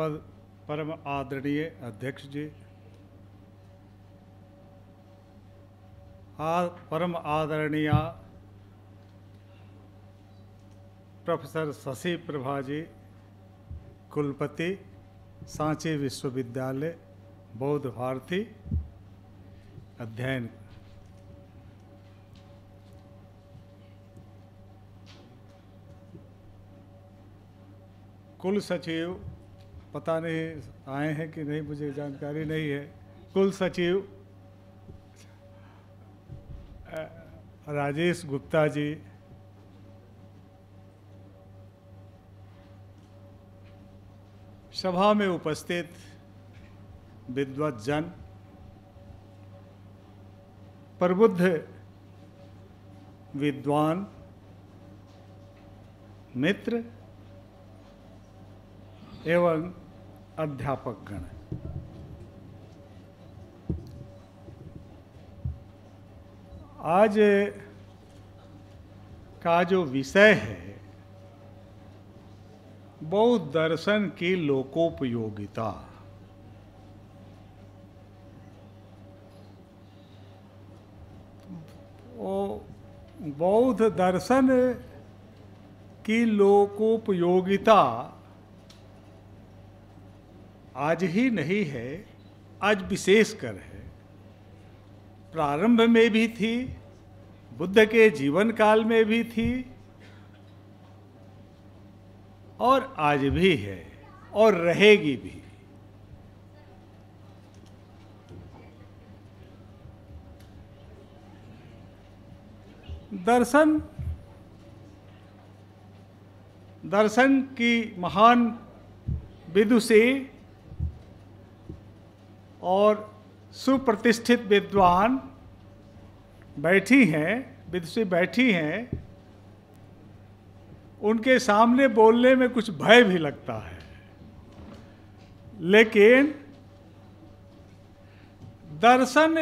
पद परम आदरणीय अध्यक्ष जी। आ, परम आदरणीय प्रोफेसर शशि प्रभा जी, कुलपति, सांची विश्वविद्यालय, बौद्ध भारती, अध्ययन। कुल सचिव पता नहीं, आए हैं कि नहीं, मुझे जानकारी नहीं है। कुल सचिव राजेश गुप्ता जी। सभा में उपस्थित विद्वत जन, प्रबुद्ध विद्वान, मित्र एवं अध्यापक गण। आज का जो विषय है बौद्ध दर्शन की लोकोपयोगिता। बौद्ध दर्शन की लोकोपयोगिता आज ही नहीं है, आज विशेष कर है। प्रारंभ में भी थी, बुद्ध के जीवन काल में भी थी, और आज भी है, और रहेगी भी। दर्शन दर्शन की महान विदुषी और सुप्रतिष्ठित विद्वान बैठी हैं, विदुषी बैठी हैं, उनके सामने बोलने में कुछ भय भी लगता है। लेकिन दर्शन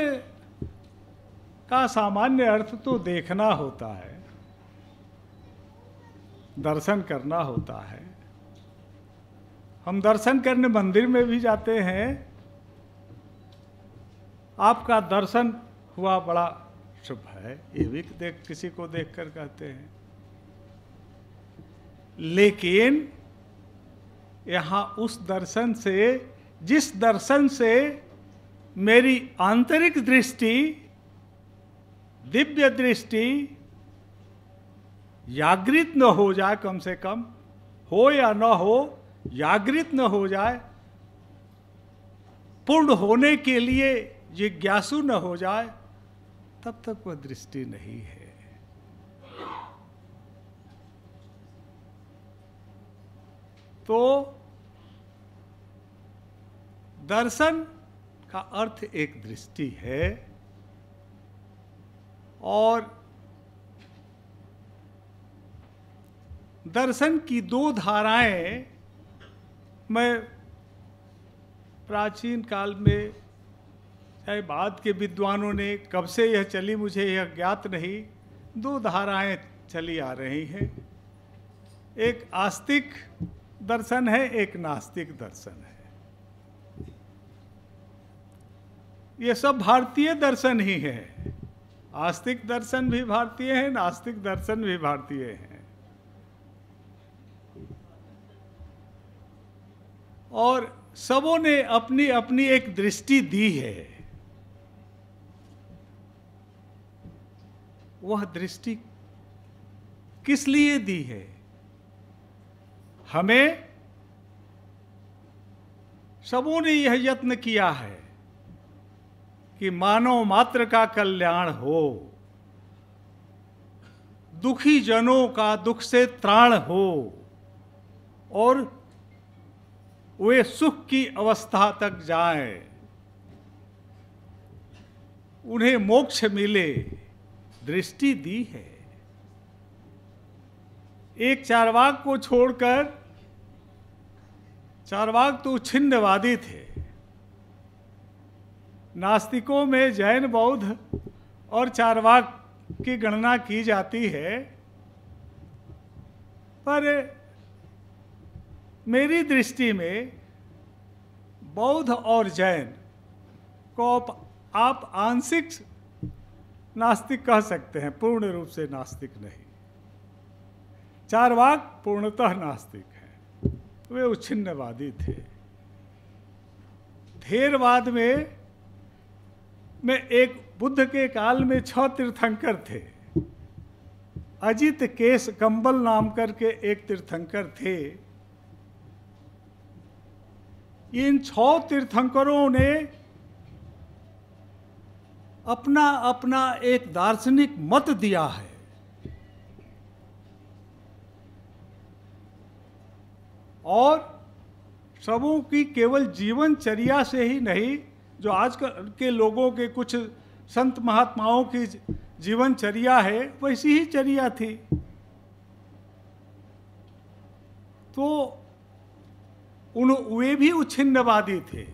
का सामान्य अर्थ तो देखना होता है, दर्शन करना होता है। हम दर्शन करने मंदिर में भी जाते हैं आपका दर्शन हुआ बड़ा शुभ है। ये भी देख, किसी को देखकर कहते हैं। लेकिन यहाँ उस दर्शन से, जिस दर्शन से मेरी आंतरिक दृष्टि, दिव्य दृष्टि जागृत न हो जाए कम से कम, हो या न हो जागृत न हो जाए, पूर्ण होने के लिए जिज्ञासु न हो जाए, तब तक वह दृष्टि नहीं है। तो दर्शन का अर्थ एक दृष्टि है और दर्शन की दो धाराएँ मैं प्राचीन काल में बाद के विद्वानों ने, कब से यह चली मुझे यह ज्ञात नहीं। दो धाराएँ चली आ रही हैं। एक आस्तिक दर्शन है, एक नास्तिक दर्शन है। ये सब भारतीय दर्शन ही है। आस्तिक दर्शन भी भारतीय है, नास्तिक दर्शन भी भारतीय है। और सबों ने अपनी अपनी एक दृष्टि दी है। वह दृष्टि किस लिए दी है? हमें सबों ने यह यत्न किया है कि मानव मात्र का कल्याण हो दुखी जनों का दुख से त्राण हो और वे सुख की अवस्था तक जाएँ, उन्हें मोक्ष मिले। दृष्टि दी है। एक चारवाक को छोड़कर चारवाक तो छिन्नवादी थे। नास्तिकों में जैन, बौद्ध और चारवाक की गणना की जाती है। पर मेरी दृष्टि में बौद्ध और जैन को आप आंशिक नास्तिक कह सकते हैं, पूर्ण रूप से नास्तिक नहीं। चार वाक पूर्णतः नास्तिक हैं। वे उच्छिन्नवादी थे। धेरवाद में में एक बुद्ध के काल में छह तीर्थंकर थे। अजित केश कंबल नाम करके एक तीर्थंकर थे। इन छह तीर्थंकरों ने अपना अपना एक दार्शनिक मत दिया है। और सबों की केवल जीवनचर्या से ही नहीं, जो आजकल के लोगों के कुछ संत महात्माओं की जीवनचर्या है, वैसी ही चर्या थी। तो उन वे भी उच्छिन्नवादी थे,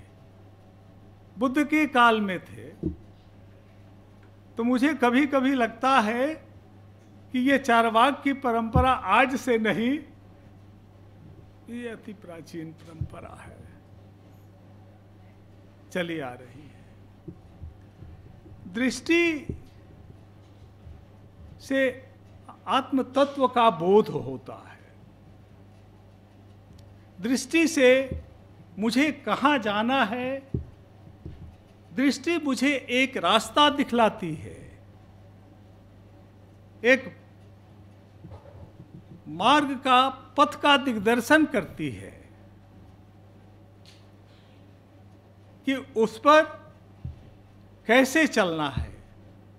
बुद्ध के काल में थे। तो मुझे कभी कभी लगता है कि ये चारवाक की परंपरा आज से नहीं, ये अति प्राचीन परंपरा है। चली आ रही है। दृष्टि से आत्म तत्व का बोध होता है। दृष्टि से मुझे कहाँ जाना है दृष्टि मुझे एक रास्ता दिखलाती है। एक मार्ग का, पथ का दिग्दर्शन करती है कि उस पर कैसे चलना है।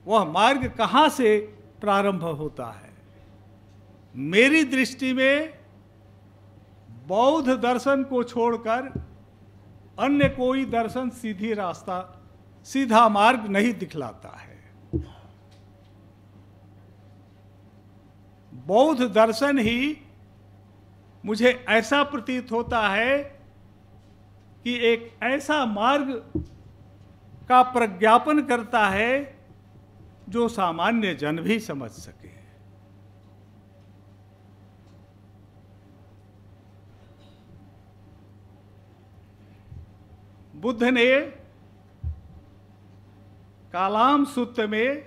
वह मार्ग कहाँ से प्रारंभ होता है? मेरी दृष्टि में बौद्ध दर्शन को छोड़कर अन्य कोई दर्शन सीधी रास्ता सीधा मार्ग नहीं दिखलाता है। बौद्ध दर्शन ही मुझे ऐसा प्रतीत होता है कि एक ऐसा मार्ग का प्रज्ञापन करता है जो सामान्य जन भी समझ सके। बुद्ध ने कालाम सूत्र में,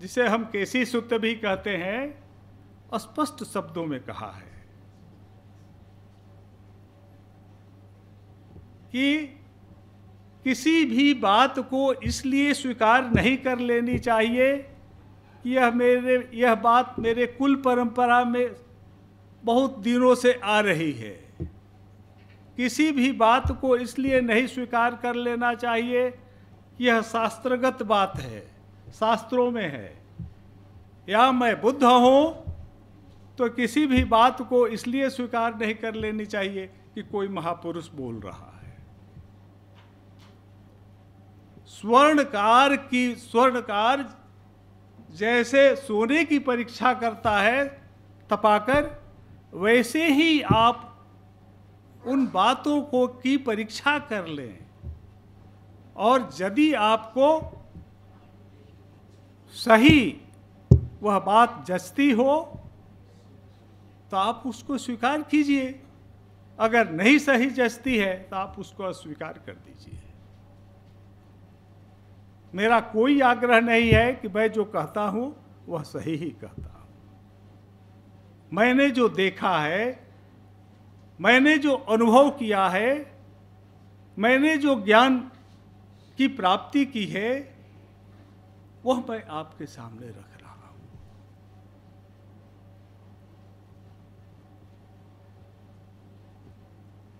जिसे हम केसी सूत्र भी कहते हैं स्पष्ट शब्दों में कहा है कि किसी भी बात को इसलिए स्वीकार नहीं कर लेनी चाहिए कि यह मेरे, यह बात मेरे कुल परंपरा में बहुत दिनों से आ रही है। किसी भी बात को इसलिए नहीं स्वीकार कर लेना चाहिए यह शास्त्रगत बात है, शास्त्रों में है। या मैं बुद्ध हूँ तो किसी भी बात को इसलिए स्वीकार नहीं कर लेनी चाहिए कि कोई महापुरुष बोल रहा है। स्वर्णकार की, स्वर्णकार जैसे सोने की परीक्षा करता है, तपाकर, वैसे ही आप उन बातों को की परीक्षा कर लें। और यदि आपको सही वह बात जचती हो तो आप उसको स्वीकार कीजिए। अगर नहीं सही जचती है तो आप उसको अस्वीकार कर दीजिए। मेरा कोई आग्रह नहीं है कि मैं जो कहता हूँ, वह सही ही कहता हूँ। मैंने जो देखा है, मैंने जो अनुभव किया है, मैंने जो ज्ञान की प्राप्ति की है, वह मैं आपके सामने रख रहा हूँ।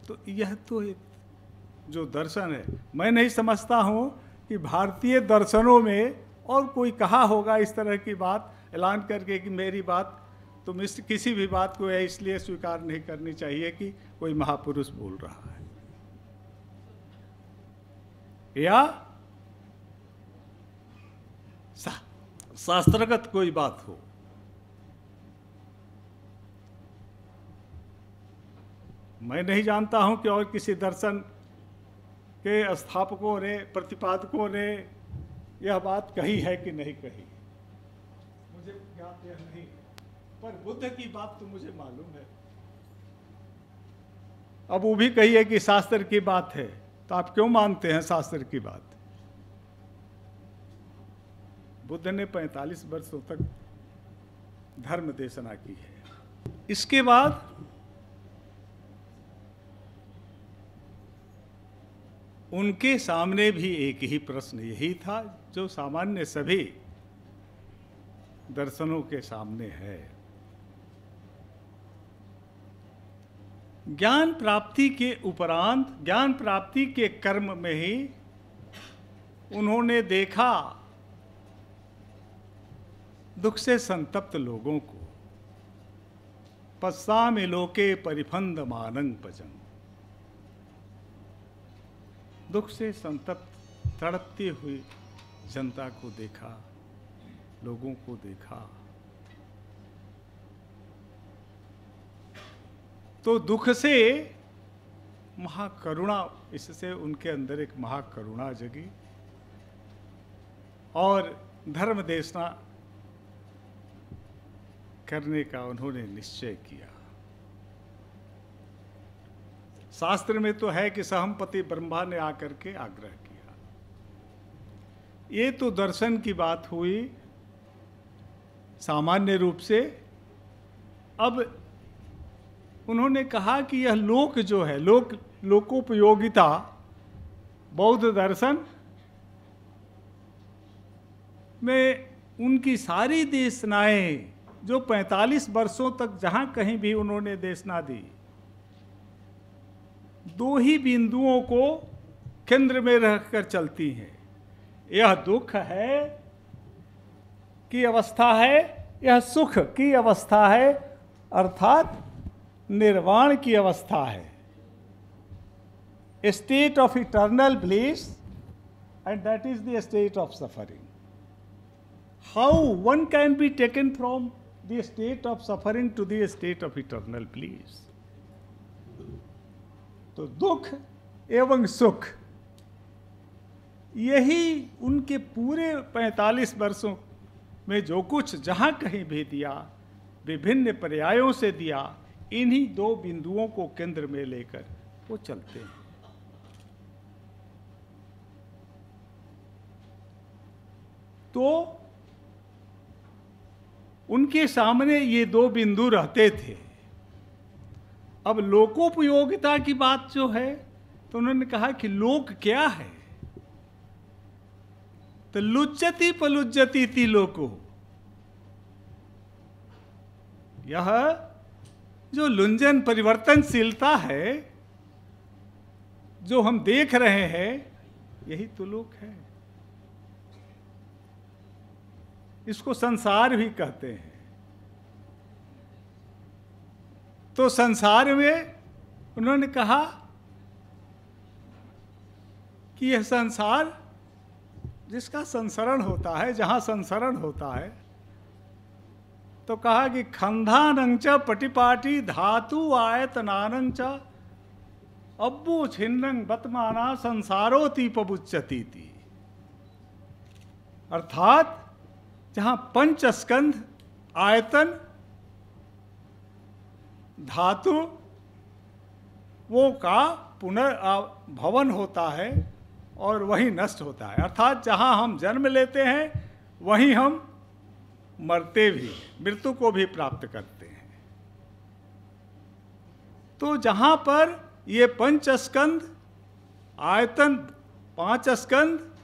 तो यह तो एक जो दर्शन है, मैं नहीं समझता हूँ कि भारतीय दर्शनों में और कोई कहा होगा इस तरह की बात, ऐलान करके कि मेरी बात तुम इस किसी भी बात को इसलिए स्वीकार नहीं करनी चाहिए कि कोई महापुरुष बोल रहा है। या? शास्त्रगत कोई बात हो। मैं नहीं जानता हूँ कि और किसी दर्शन के स्थापकों ने, प्रतिपादकों ने यह बात कही है कि नहीं कही। मुझे ज्ञात यह नहीं पर बुद्ध की बात तो मुझे मालूम है। अब वो भी कही है कि शास्त्र की बात है। तो आप क्यों मानते हैं शास्त्र की बात? बुद्ध ने 45 वर्षों तक धर्म देशना की है। इसके बाद उनके सामने भी एक ही प्रश्न यही था, जो सामान्य सभी दर्शनों के सामने है। ज्ञान प्राप्ति के उपरांत, ज्ञान प्राप्ति के कर्म में ही उन्होंने देखा दुख से संतप्त लोगों को। पश्चा में लोके परिफंद मानंग पजंग। दुख से संतप्त, तड़पती हुई जनता को देखा, लोगों को देखा। तो दुख से महाकरुणा, इससे उनके अंदर एक महाकरुणा जगी। और धर्म देशना करने का उन्होंने निश्चय किया। शास्त्र में तो है कि सहमपति ब्रह्मा ने आकर के आग्रह किया। ये तो दर्शन की बात हुई, सामान्य रूप से। अब उन्होंने कहा कि यह लोक जो है, लोक, लोकोपयोगिता, बौद्ध दर्शन, में उनकी सारी देशनाएँ जो 45 वर्षों तक जहाँ कहीं भी उन्होंने देशना दी, दो ही बिंदुओं को केंद्र में रहकर चलती हैं। यह दुख है की अवस्था है, यह सुख की अवस्था है, अर्थात निर्वाण की अवस्था है। State of eternal bliss and that is the state of suffering how one can be taken from the state of suffering to the state of eternal bliss तो दुख एवं सुख, यही उनके पूरे 45 वर्षों में जो कुछ जहाँ कहीं भी दिया, विभिन्न पर्यायों से दिया इन्हीं दो बिंदुओं को केंद्र में लेकर वो चलते हैं। तो उनके सामने ये दो बिंदु रहते थे। अब लोकोपयोगिता की बात जो है तो उन्होंने कहा कि लोक क्या है? तो लुच्चती पलुज्जती थी लोको यह जो लुंजन परिवर्तनशीलता है, जो हम देख रहे हैं, यही तो है। इसको संसार भी कहते हैं। तो संसार में उन्होंने कहा कि यह संसार जिसका संसरण होता है, जहाँ संसरण होता है तो कहा कि खंधानंच पटिपाटी धातु आयतनानं च। अब्बू छिन्नंग बतमाना संसारोती पबुच्चती थी अर्थात जहाँ पंच स्कंध आयतन, धातु, वो का पुनर्भवन होता है और वही नष्ट होता है। अर्थात जहाँ हम जन्म लेते हैं, वहीं हम मरते भी, मृत्यु को भी प्राप्त करते हैं। तो जहाँ पर ये पंच स्कंद, आयतन पाँच स्कंद,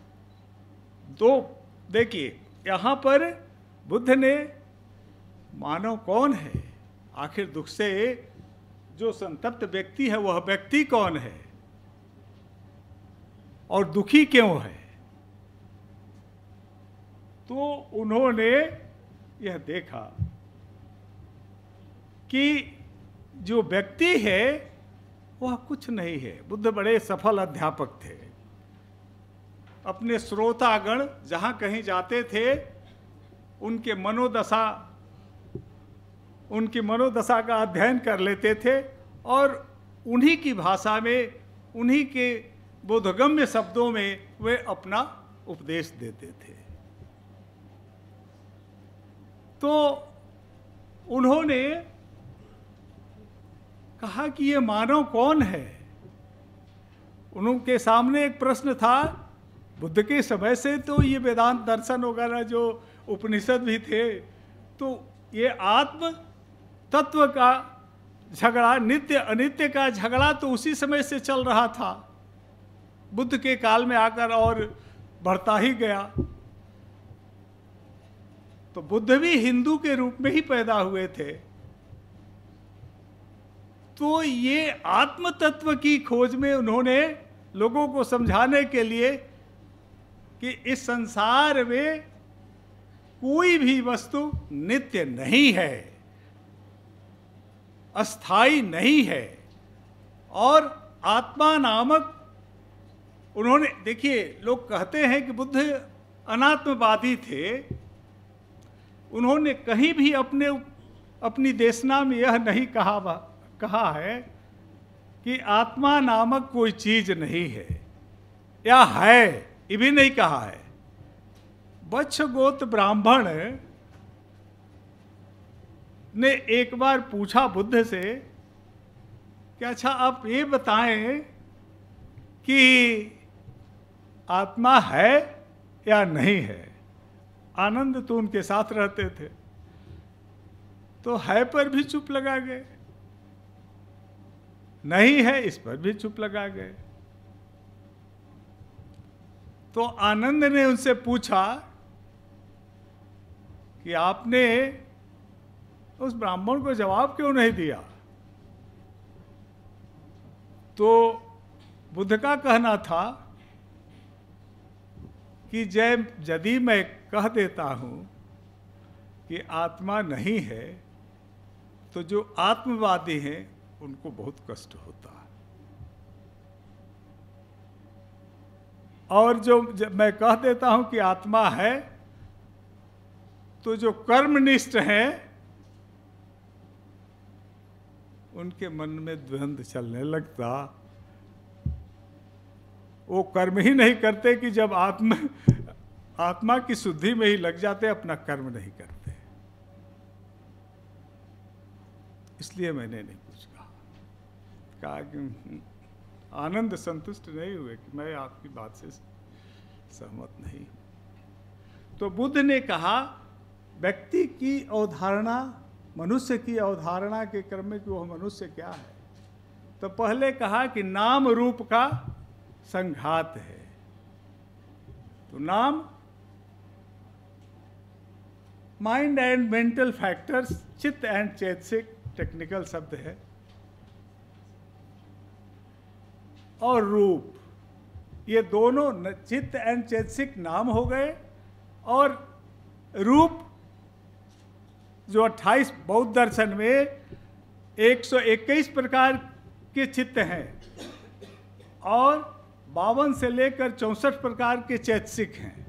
दो, देखिए, यहाँ पर बुद्ध ने, मानव कौन है? आखिर दुख से जो संतप्त व्यक्ति है, वह व्यक्ति कौन है? और दुखी क्यों है? तो उन्होंने यह देखा कि जो व्यक्ति है, वह कुछ नहीं है। बुद्ध बड़े सफल अध्यापक थे। अपने श्रोतागण जहाँ कहीं जाते थे, उनके मनोदशा, उनकी मनोदशा का अध्ययन कर लेते थे और उन्हीं की भाषा में, उन्हीं के बोधगम्य शब्दों में वे अपना उपदेश देते थे। तो उन्होंने कहा कि ये मानव कौन है? उनके सामने एक प्रश्न था, बुद्ध के समय से तो ये वेदांत दर्शन वगैरह जो उपनिषद भी थे तो ये आत्म तत्व का झगड़ा, नित्य अनित्य का झगड़ा तो उसी समय से चल रहा था। बुद्ध के काल में आकर और बढ़ता ही गया। तो बुद्ध भी हिंदू के रूप में ही पैदा हुए थे। तो ये आत्म तत्व की खोज में उन्होंने लोगों को समझाने के लिए कि इस संसार में कोई भी वस्तु नित्य नहीं है अस्थाई नहीं है और आत्मा नामक उन्होंने, देखिए, लोग कहते हैं कि बुद्ध अनात्मवादी थे उन्होंने कहीं भी अपने, अपनी देशना में यह नहीं कहा कहा है कि आत्मा नामक कोई चीज़ नहीं है। या है, ये भी नहीं कहा है। बच्छ गोत ब्राह्मण ने एक बार पूछा बुद्ध से, कि अच्छा आप ये बताएँ कि आत्मा है या नहीं है? आनंद तो उनके साथ रहते थे। तो है पर भी चुप लगा गए। नहीं है इस पर भी चुप लगा गए। तो आनंद ने उनसे पूछा कि आपने उस ब्राह्मण को जवाब क्यों नहीं दिया? तो बुद्ध का कहना था कि जय, यदि मैं कह देता हूँ कि आत्मा नहीं है तो जो आत्मवादी हैं, उनको बहुत कष्ट होता है। और जो मैं कह देता हूँ कि आत्मा है तो जो कर्मनिष्ठ हैं, उनके मन में द्वंद्व चलने लगता। वो कर्म ही नहीं करते कि जब आत्मा आत्मा की शुद्धि में ही लग जाते अपना कर्म नहीं करते। इसलिए मैंने नहीं कुछ कहा। कि हम्म, आनंद संतुष्ट नहीं हुए कि मैं आपकी बात से सहमत नहीं तो बुद्ध ने कहा व्यक्ति की अवधारणा मनुष्य की अवधारणा के क्रम में कि वह मनुष्य क्या है? तो पहले कहा कि नाम रूप का संघात है। तो नाम माइंड एंड मेंटल फैक्टर्स चित्त एंड चैतसिक टेक्निकल शब्द है। और रूप, ये दोनों चित्त एंड चैतसिक नाम हो गए। और रूप, जो 28 बौद्ध दर्शन में 121 प्रकार के चित्त हैं और बावन से लेकर चौसठ प्रकार के चैतसिक हैं।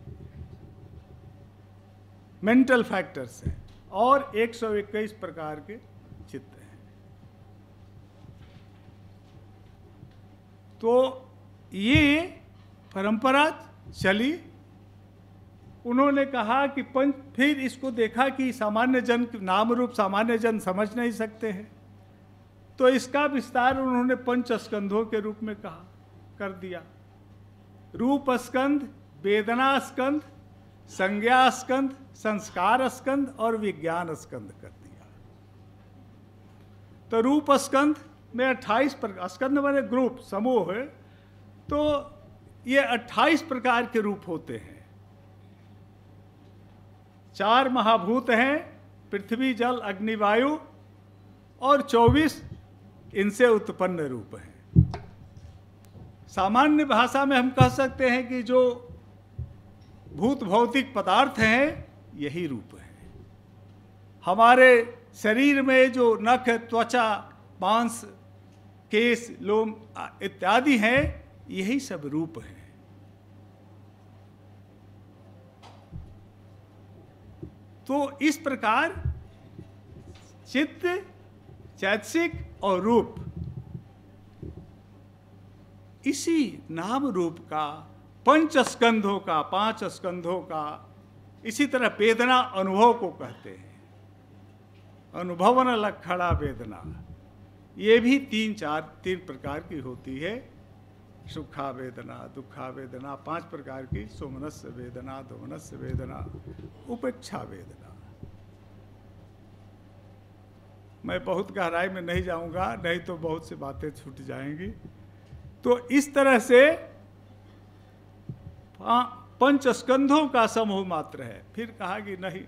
मेंटल फैक्टर्स हैं और 121 प्रकार के चित्त हैं। तो ये परंपरा चली। उन्होंने कहा कि पंच, फिर इसको देखा कि सामान्य जन नाम रूप सामान्य जन समझ नहीं सकते हैं। तो इसका विस्तार उन्होंने पंच स्कंधों के रूप में कहा, कर दिया। रूप स्कंध वेदना स्कंध संज्ञा स्कंद संस्कार स्कंद और विज्ञान स्कंध कर दिया। तो रूप स्कंध में 28 प्रकार स्कंध मैंने ग्रुप, समूह है तो ये 28 प्रकार के रूप होते हैं। चार महाभूत हैं, पृथ्वी, जल, अग्नि, वायु और 24 इनसे उत्पन्न रूप हैं। सामान्य भाषा में हम कह सकते हैं कि जो भूत भौतिक पदार्थ हैं, यही रूप है। हमारे शरीर में जो नख, त्वचा, मांस, केस, लोम इत्यादि हैं, यही सब रूप हैं। तो इस प्रकार चित्त, चैतसिक और रूप, इसी नाम रूप का पंच स्कंधों का पाँच स्कंधों का, इसी तरह वेदना अनुभव को कहते हैं। अनुभवन लखड़ा वेदना। ये भी तीन, चार, तीन प्रकार की होती है। सुखा वेदना, दुखा वेदना, पाँच प्रकार की, सोमनस्य वेदना, दोमनस्य वेदना, उपेक्षा वेदना। मैं बहुत गहराई में नहीं जाऊँगा, नहीं तो बहुत सी बातें छूट जाएँगी। तो इस तरह से पंच स्कंधों का समूह मात्र है। फिर कहा कि नहीं,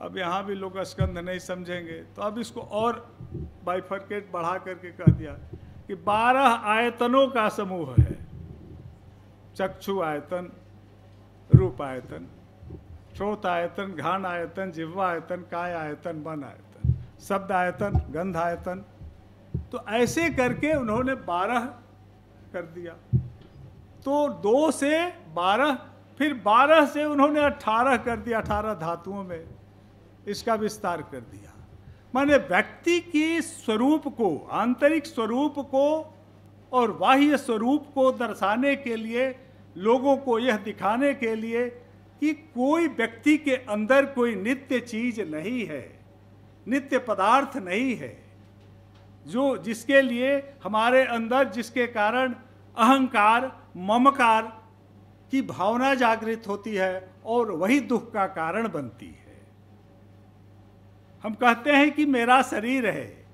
अब यहाँ भी लोग स्कंध नहीं समझेंगे। तो अब इसको और बाइफर्केट बढ़ा करके कह दिया कि बारह आयतनों का समूह है। चक्षु आयतन, रूप आयतन, श्रोत आयतन घान आयतन, जिह्वा आयतन, काय आयतन, मन आयतन, शब्द आयतन, गंध आयतन। तो ऐसे करके उन्होंने बारह कर दिया। तो दो से बारह, फिर बारह से उन्होंने अठारह कर दिया, अठारह धातुओं में। इसका विस्तार कर दिया। माने व्यक्ति के स्वरूप को, आंतरिक स्वरूप को और बाह्य स्वरूप को दर्शाने के लिए, लोगों को यह दिखाने के लिए कि कोई व्यक्ति के अंदर कोई नित्य चीज़ नहीं है, नित्य पदार्थ नहीं है, जो जिसके लिए हमारे अंदर, जिसके कारण अहंकार, ममकार की भावना जागृत होती है और वही दुख का कारण बनती है। हम कहते हैं कि मेरा शरीर है,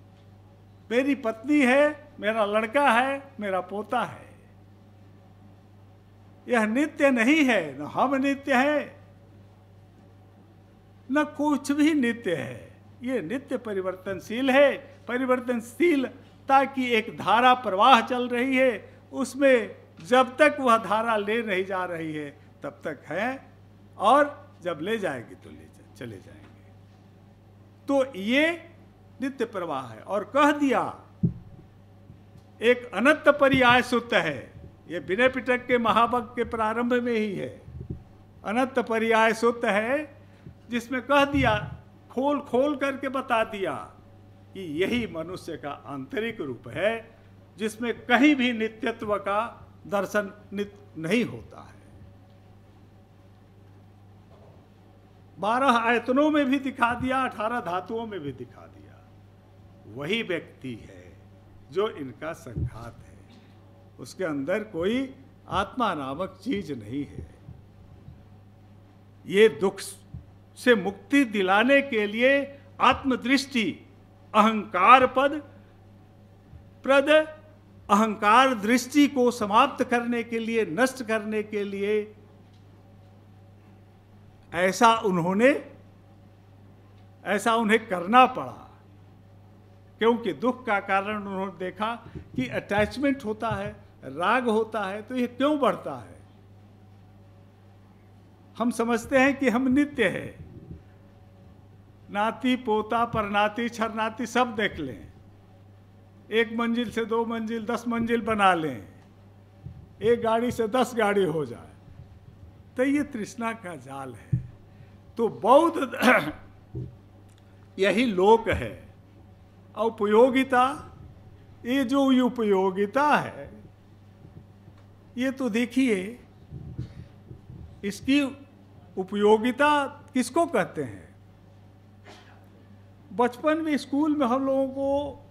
मेरी पत्नी है, मेरा लड़का है, मेरा पोता है। यह नित्य नहीं है, न हम नित्य है, न कुछ भी नित्य है। ये नित्य परिवर्तनशील है, परिवर्तनशीलता की एक धारा प्रवाह चल रही है, उसमें जब तक वह धारा ले नहीं जा रही है तब तक है और जब ले जाएगी तो ले जा, चले जाएँगे। तो ये नित्य प्रवाह है और कह दिया एक अनंत पर्याय सूत्र है ये विनय पिटक के महाभक्त के प्रारंभ में ही है। अनंत पर्याय सूत्र है जिसमें कह दिया खोल खोल करके बता दिया कि यही मनुष्य का आंतरिक रूप है जिसमें कहीं भी नित्यत्व का दर्शन नहीं होता है। बारह आयतनों में भी दिखा दिया, अठारह धातुओं में भी दिखा दिया। वही व्यक्ति है जो इनका संघात है। उसके अंदर कोई आत्मा नामक चीज़ नहीं है। ये दुख से मुक्ति दिलाने के लिए आत्मदृष्टि, अहंकार पद, प्रद अहंकार दृष्टि को समाप्त करने के लिए, नष्ट करने के लिए, ऐसा उन्होंने, ऐसा उन्हें करना पड़ा। क्योंकि दुख का कारण उन्होंने देखा कि अटैचमेंट होता है, राग होता है तो यह क्यों बढ़ता है? हम समझते हैं कि हम नित्य है। नाती पोता परनाती छरनाती सब देख लें। एक मंजिल से दो मंजिल, दस मंजिल बना लें। एक गाड़ी से दस गाड़ी हो जाए। तो ये तृष्णा का जाल है। तो बौद्ध यही लोक है। उपयोगिता ये जो उपयोगिता है, ये तो देखिए, इसकी उपयोगिता किसको कहते हैं? बचपन में स्कूल में हम लोगों को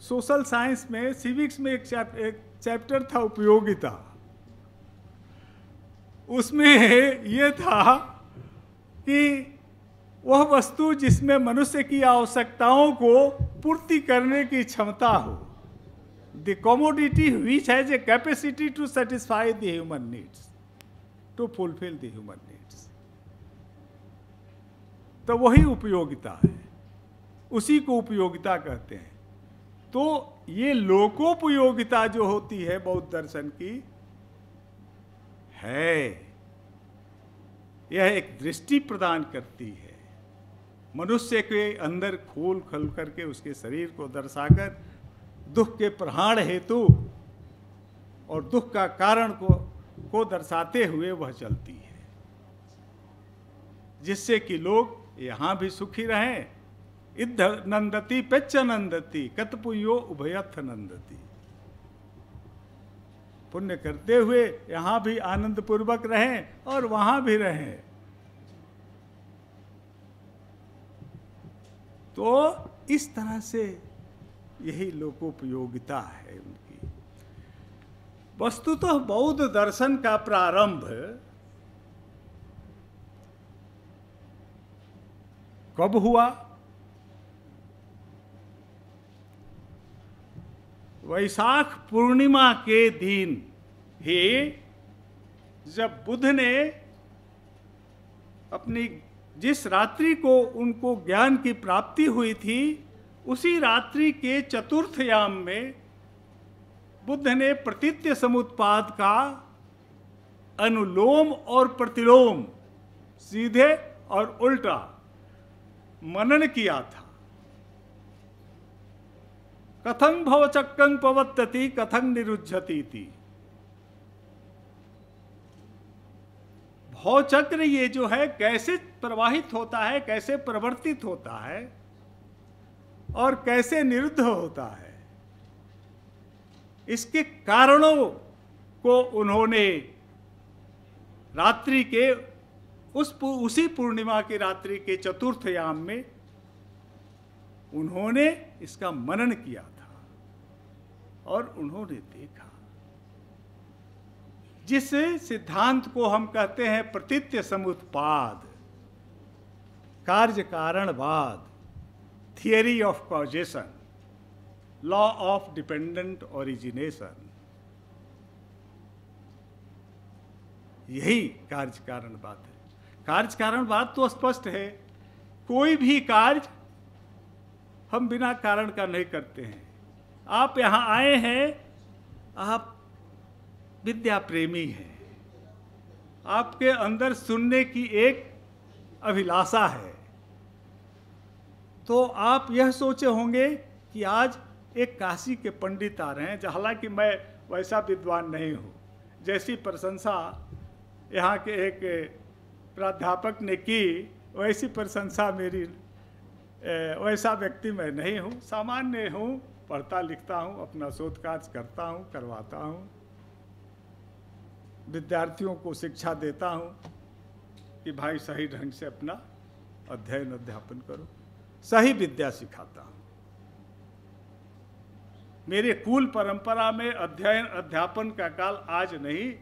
सोशल साइंस में सिविक्स में एक, एक चैप्टर था उपयोगिता। उसमें यह था कि वह वस्तु जिसमें मनुष्य की आवश्यकताओं को पूर्ति करने की क्षमता हो। The commodity which has a capacity to satisfy the human needs to fulfil the human needs तो वही उपयोगिता है। उसी को उपयोगिता कहते हैं। तो ये लोकोपयोगिता जो होती है बौद्ध दर्शन की, है। यह एक दृष्टि प्रदान करती है। मनुष्य के अंदर खोल खल करके उसके शरीर को दर्शाकर दुख के प्रहाण हेतु और दुख का कारण को को दर्शाते हुए वह चलती है। जिससे कि लोग यहाँ भी सुखी रहें इध नंदती पेच नंदती, कतपुयो उभयथ नंदती। पुण्य करते हुए यहाँ भी आनंद पूर्वक रहें और वहाँ भी रहें। तो इस तरह से यही लोकोपयोगिता है उनकी। वस्तुतः तो बौद्ध दर्शन का प्रारंभ कब हुआ? वैशाख पूर्णिमा के दिन ही जब बुद्ध ने अपनी जिस रात्रि को उनको ज्ञान की प्राप्ति हुई थी, उसी रात्रि के चतुर्थयाम में बुद्ध ने प्रतित्य समुत्पाद का अनुलोम और प्रतिलोम सीधे और उल्टा मनन किया था। कथं भवचक्रं पवत्यति कथं निरुझती थी भवचक्र ये जो है, कैसे प्रवाहित होता है, कैसे प्रवर्तित होता है, और कैसे निरुद्ध होता है, इसके कारणों को उन्होंने रात्रि के, उस उसी पूर्णिमा की रात्रि के चतुर्थयाम में उन्होंने इसका मनन किया और उन्होंने देखा। जिस सिद्धांत को हम कहते हैं प्रतित्य समुत्पाद कार्य कारणवाद theory of causation law of dependent origination यही कार्य कारण बात है। कार्य कारण बात तो स्पष्ट है। कोई भी कार्य हम बिना कारण का नहीं करते हैं। आप यहाँ आए हैं, आप विद्या प्रेमी हैं। आपके अंदर सुनने की एक अभिलाषा है। तो आप यह सोचे होंगे कि आज एक काशी के पंडित आ रहे हैं हालाँकि मैं वैसा विद्वान नहीं हूँ। जैसी प्रशंसा यहाँ के एक प्राध्यापक ने की, वैसी प्रशंसा मेरी वैसा व्यक्ति मैं नहीं हूँ। सामान्य हूँ पढ़ता लिखता हूँ, अपना शोध कार्य करता हूँ, करवाता हूँ। विद्यार्थियों को शिक्षा देता हूँ कि भाई सही ढंग से अपना अध्ययन, अध्यापन करो। सही विद्या सिखाता हूँ। मेरे कुल परंपरा में अध्ययन, अध्यापन का काल आज नहीं।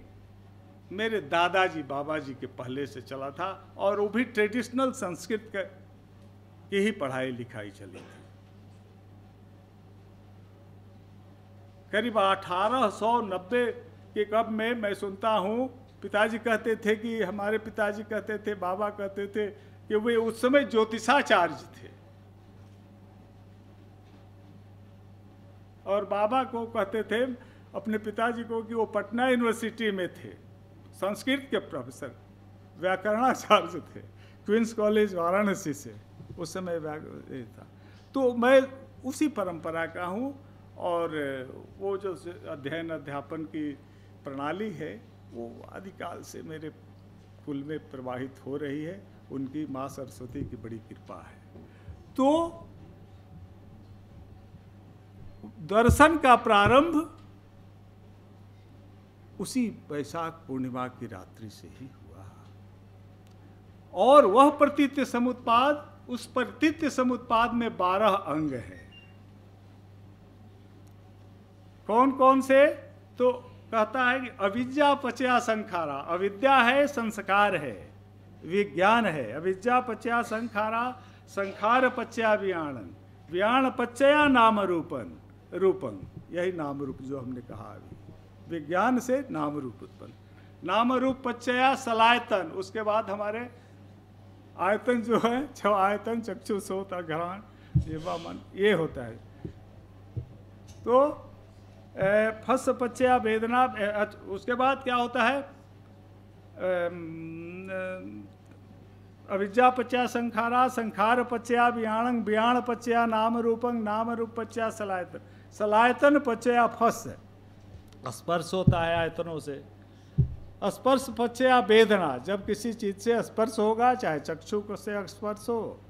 मेरे दादाजी बाबा जी के पहले से चला था और वो भी ट्रेडिशनल संस्कृत की ही पढ़ाई लिखाई चली करीब 1890 के कब में मैं सुनता हूँ, पिताजी कहते थे कि हमारे पिताजी कहते थे, बाबा कहते थे कि वे उस समय ज्योतिषाचार्य थे। और बाबा को कहते थे, अपने पिताजी को कि वो पटना यूनिवर्सिटी में थे, संस्कृत के प्रोफेसर, व्याकरणाचार्य थे, क्वींस कॉलेज वाराणसी से, उस समय था। तो मैं उसी परंपरा का हूँ और वो जो अध्ययन अध्यापन की प्रणाली है, वो आदिकाल से मेरे कुल में प्रवाहित हो रही है। उनकी माँ सरस्वती की बड़ी कृपा है। तो दर्शन का प्रारंभ उसी वैशाख पूर्णिमा की रात्रि से ही हुआ। और वह प्रतीत्य समुत्पाद, उस प्रतीत्य समुत्पाद में बारह अंग हैं। कौन कौन से? तो कहता है कि अविद्या पचया संखारा। अविद्या है, संस्कार है, विज्ञान है। अविद्या पचया संखारा, संखार पचया वियाणन। व्याण पचया नाम रूपन रूपन यही नाम रूप जो हमने कहा अभी। विज्ञान से नाम रूप उत्पन्न। नाम रूप पचया सलायतन। उसके बाद हमारे आयतन जो है छ आयतन, चक्षु, सोत घरान जीवा मन ये होता है। तो फस पच्चया वेदना उसके बाद क्या होता है? अविद्या पच्चा संखारा, संखार पच्चया व्याण व्याण पच्चया नाम रूपंग नाम रूप पच्चया सलायतन। सलायतन पचया फस स्पर्श होता है आयतनों से। स्पर्श पचया वेदना, जब किसी चीज़ से स्पर्श होगा, चाहे चक्षु से स्पर्श हो,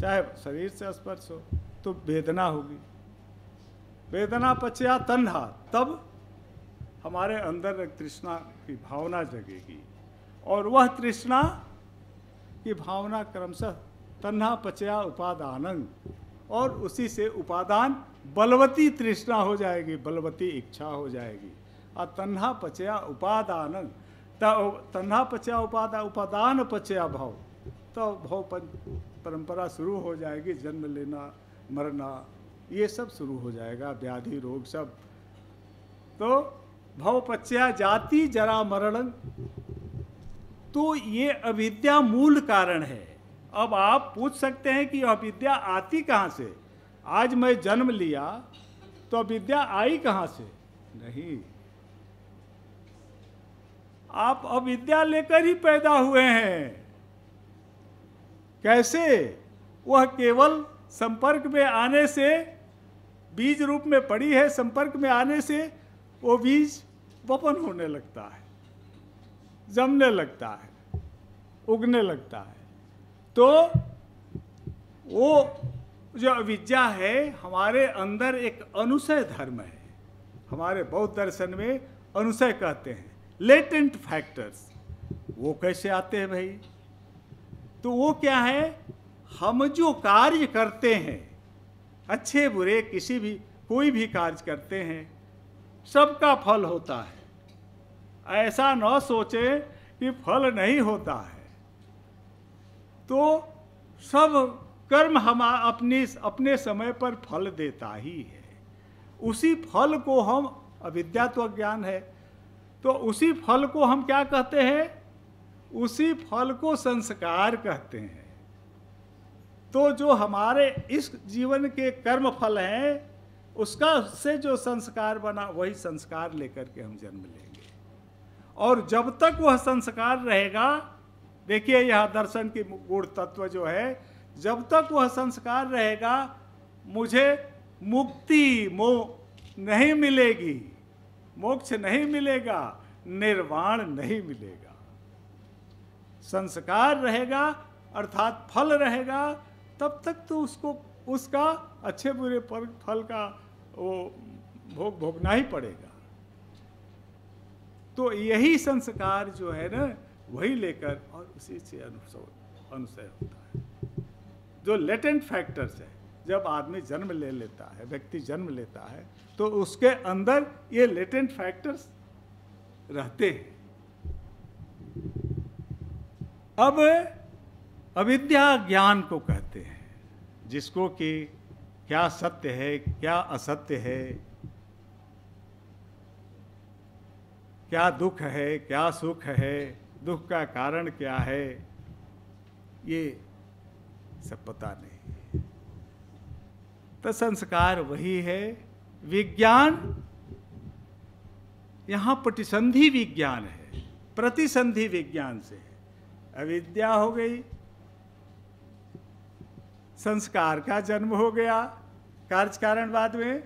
चाहे शरीर से स्पर्श हो तो वेदना होगी। वेदना पचया तन्हा, तब हमारे अंदर एक तृष्णा की भावना जगेगी। और वह तृष्णा की भावना क्रमशः तन्हा पचया उपादानंग, और उसी से उपादान बलवती तृष्णा हो जाएगी, बलवती इच्छा हो जाएगी। आ तन्हा पचया उपादान तन्हा पचया उपादा, उपादान पचया भाव तो भाव परंपरा शुरू हो जाएगी, जन्म लेना, मरना ये सब शुरू हो जाएगा, व्याधि, रोग सब। तो भव पच्या जाति जरा मरण। तो ये अविद्या मूल कारण है। अब आप पूछ सकते हैं कि अविद्या आती कहाँ से? आज मैं जन्म लिया तो अविद्या आई कहाँ से? नहीं। आप अविद्या लेकर ही पैदा हुए हैं। कैसे? वह केवल संपर्क में आने से बीज रूप में पड़ी है, संपर्क में आने से वो बीज वपन होने लगता है, जमने लगता है, उगने लगता है। तो वो जो अविद्या है, हमारे अंदर एक अनुसय धर्म है। हमारे बौद्ध दर्शन में अनुसय कहते हैं लेटेंट फैक्टर्स वो कैसे आते हैं भाई? तो वो क्या है? हम जो कार्य करते हैं अच्छे बुरे किसी भी, कोई भी कार्य करते हैं, सबका फल होता है। ऐसा न सोचे कि फल नहीं होता है। तो सब कर्म हम अपनी, अपने समय पर फल देता ही है। उसी फल को हम अविद्यात्व ज्ञान है तो उसी फल को हम क्या कहते हैं? उसी फल को संस्कार कहते हैं। तो जो हमारे इस जीवन के कर्म फल हैं, उसका से जो संस्कार बना, वही संस्कार लेकर के हम जन्म लेंगे। और जब तक वह संस्कार रहेगा, देखिए यह दर्शन की गुण तत्व जो है, जब तक वह संस्कार रहेगा, मुझे मुक्ति मो, नहीं मिलेगी। मोक्ष नहीं मिलेगा, निर्वाण नहीं मिलेगा। संस्कार रहेगा, अर्थात फल रहेगा तब तक तो उसको, उसका अच्छे बुरे फल का वो भोग भोगना ही पड़ेगा। तो यही संस्कार जो है ना, वही लेकर और उसी से अनुसय अनुसय होता है। जो लेटेंट फैक्टर्स है, जब आदमी जन्म ले लेता है, व्यक्ति जन्म लेता है तो उसके अंदर ये लेटेंट फैक्टर्स रहते हैं। अब अविद्या ज्ञान को कहते हैं। जिसको कि क्या सत्य है, क्या असत्य है, क्या दुख है, क्या सुख है, दुख का कारण क्या है, ये सब पता नहीं। तो संस्कार वही है, विज्ञान, यहाँ प्रतिसंधि विज्ञान है, प्रतिसंधि विज्ञान से। है अविद्या हो गई संस्कार का जन्म हो गया। कार्य कारण बाद में,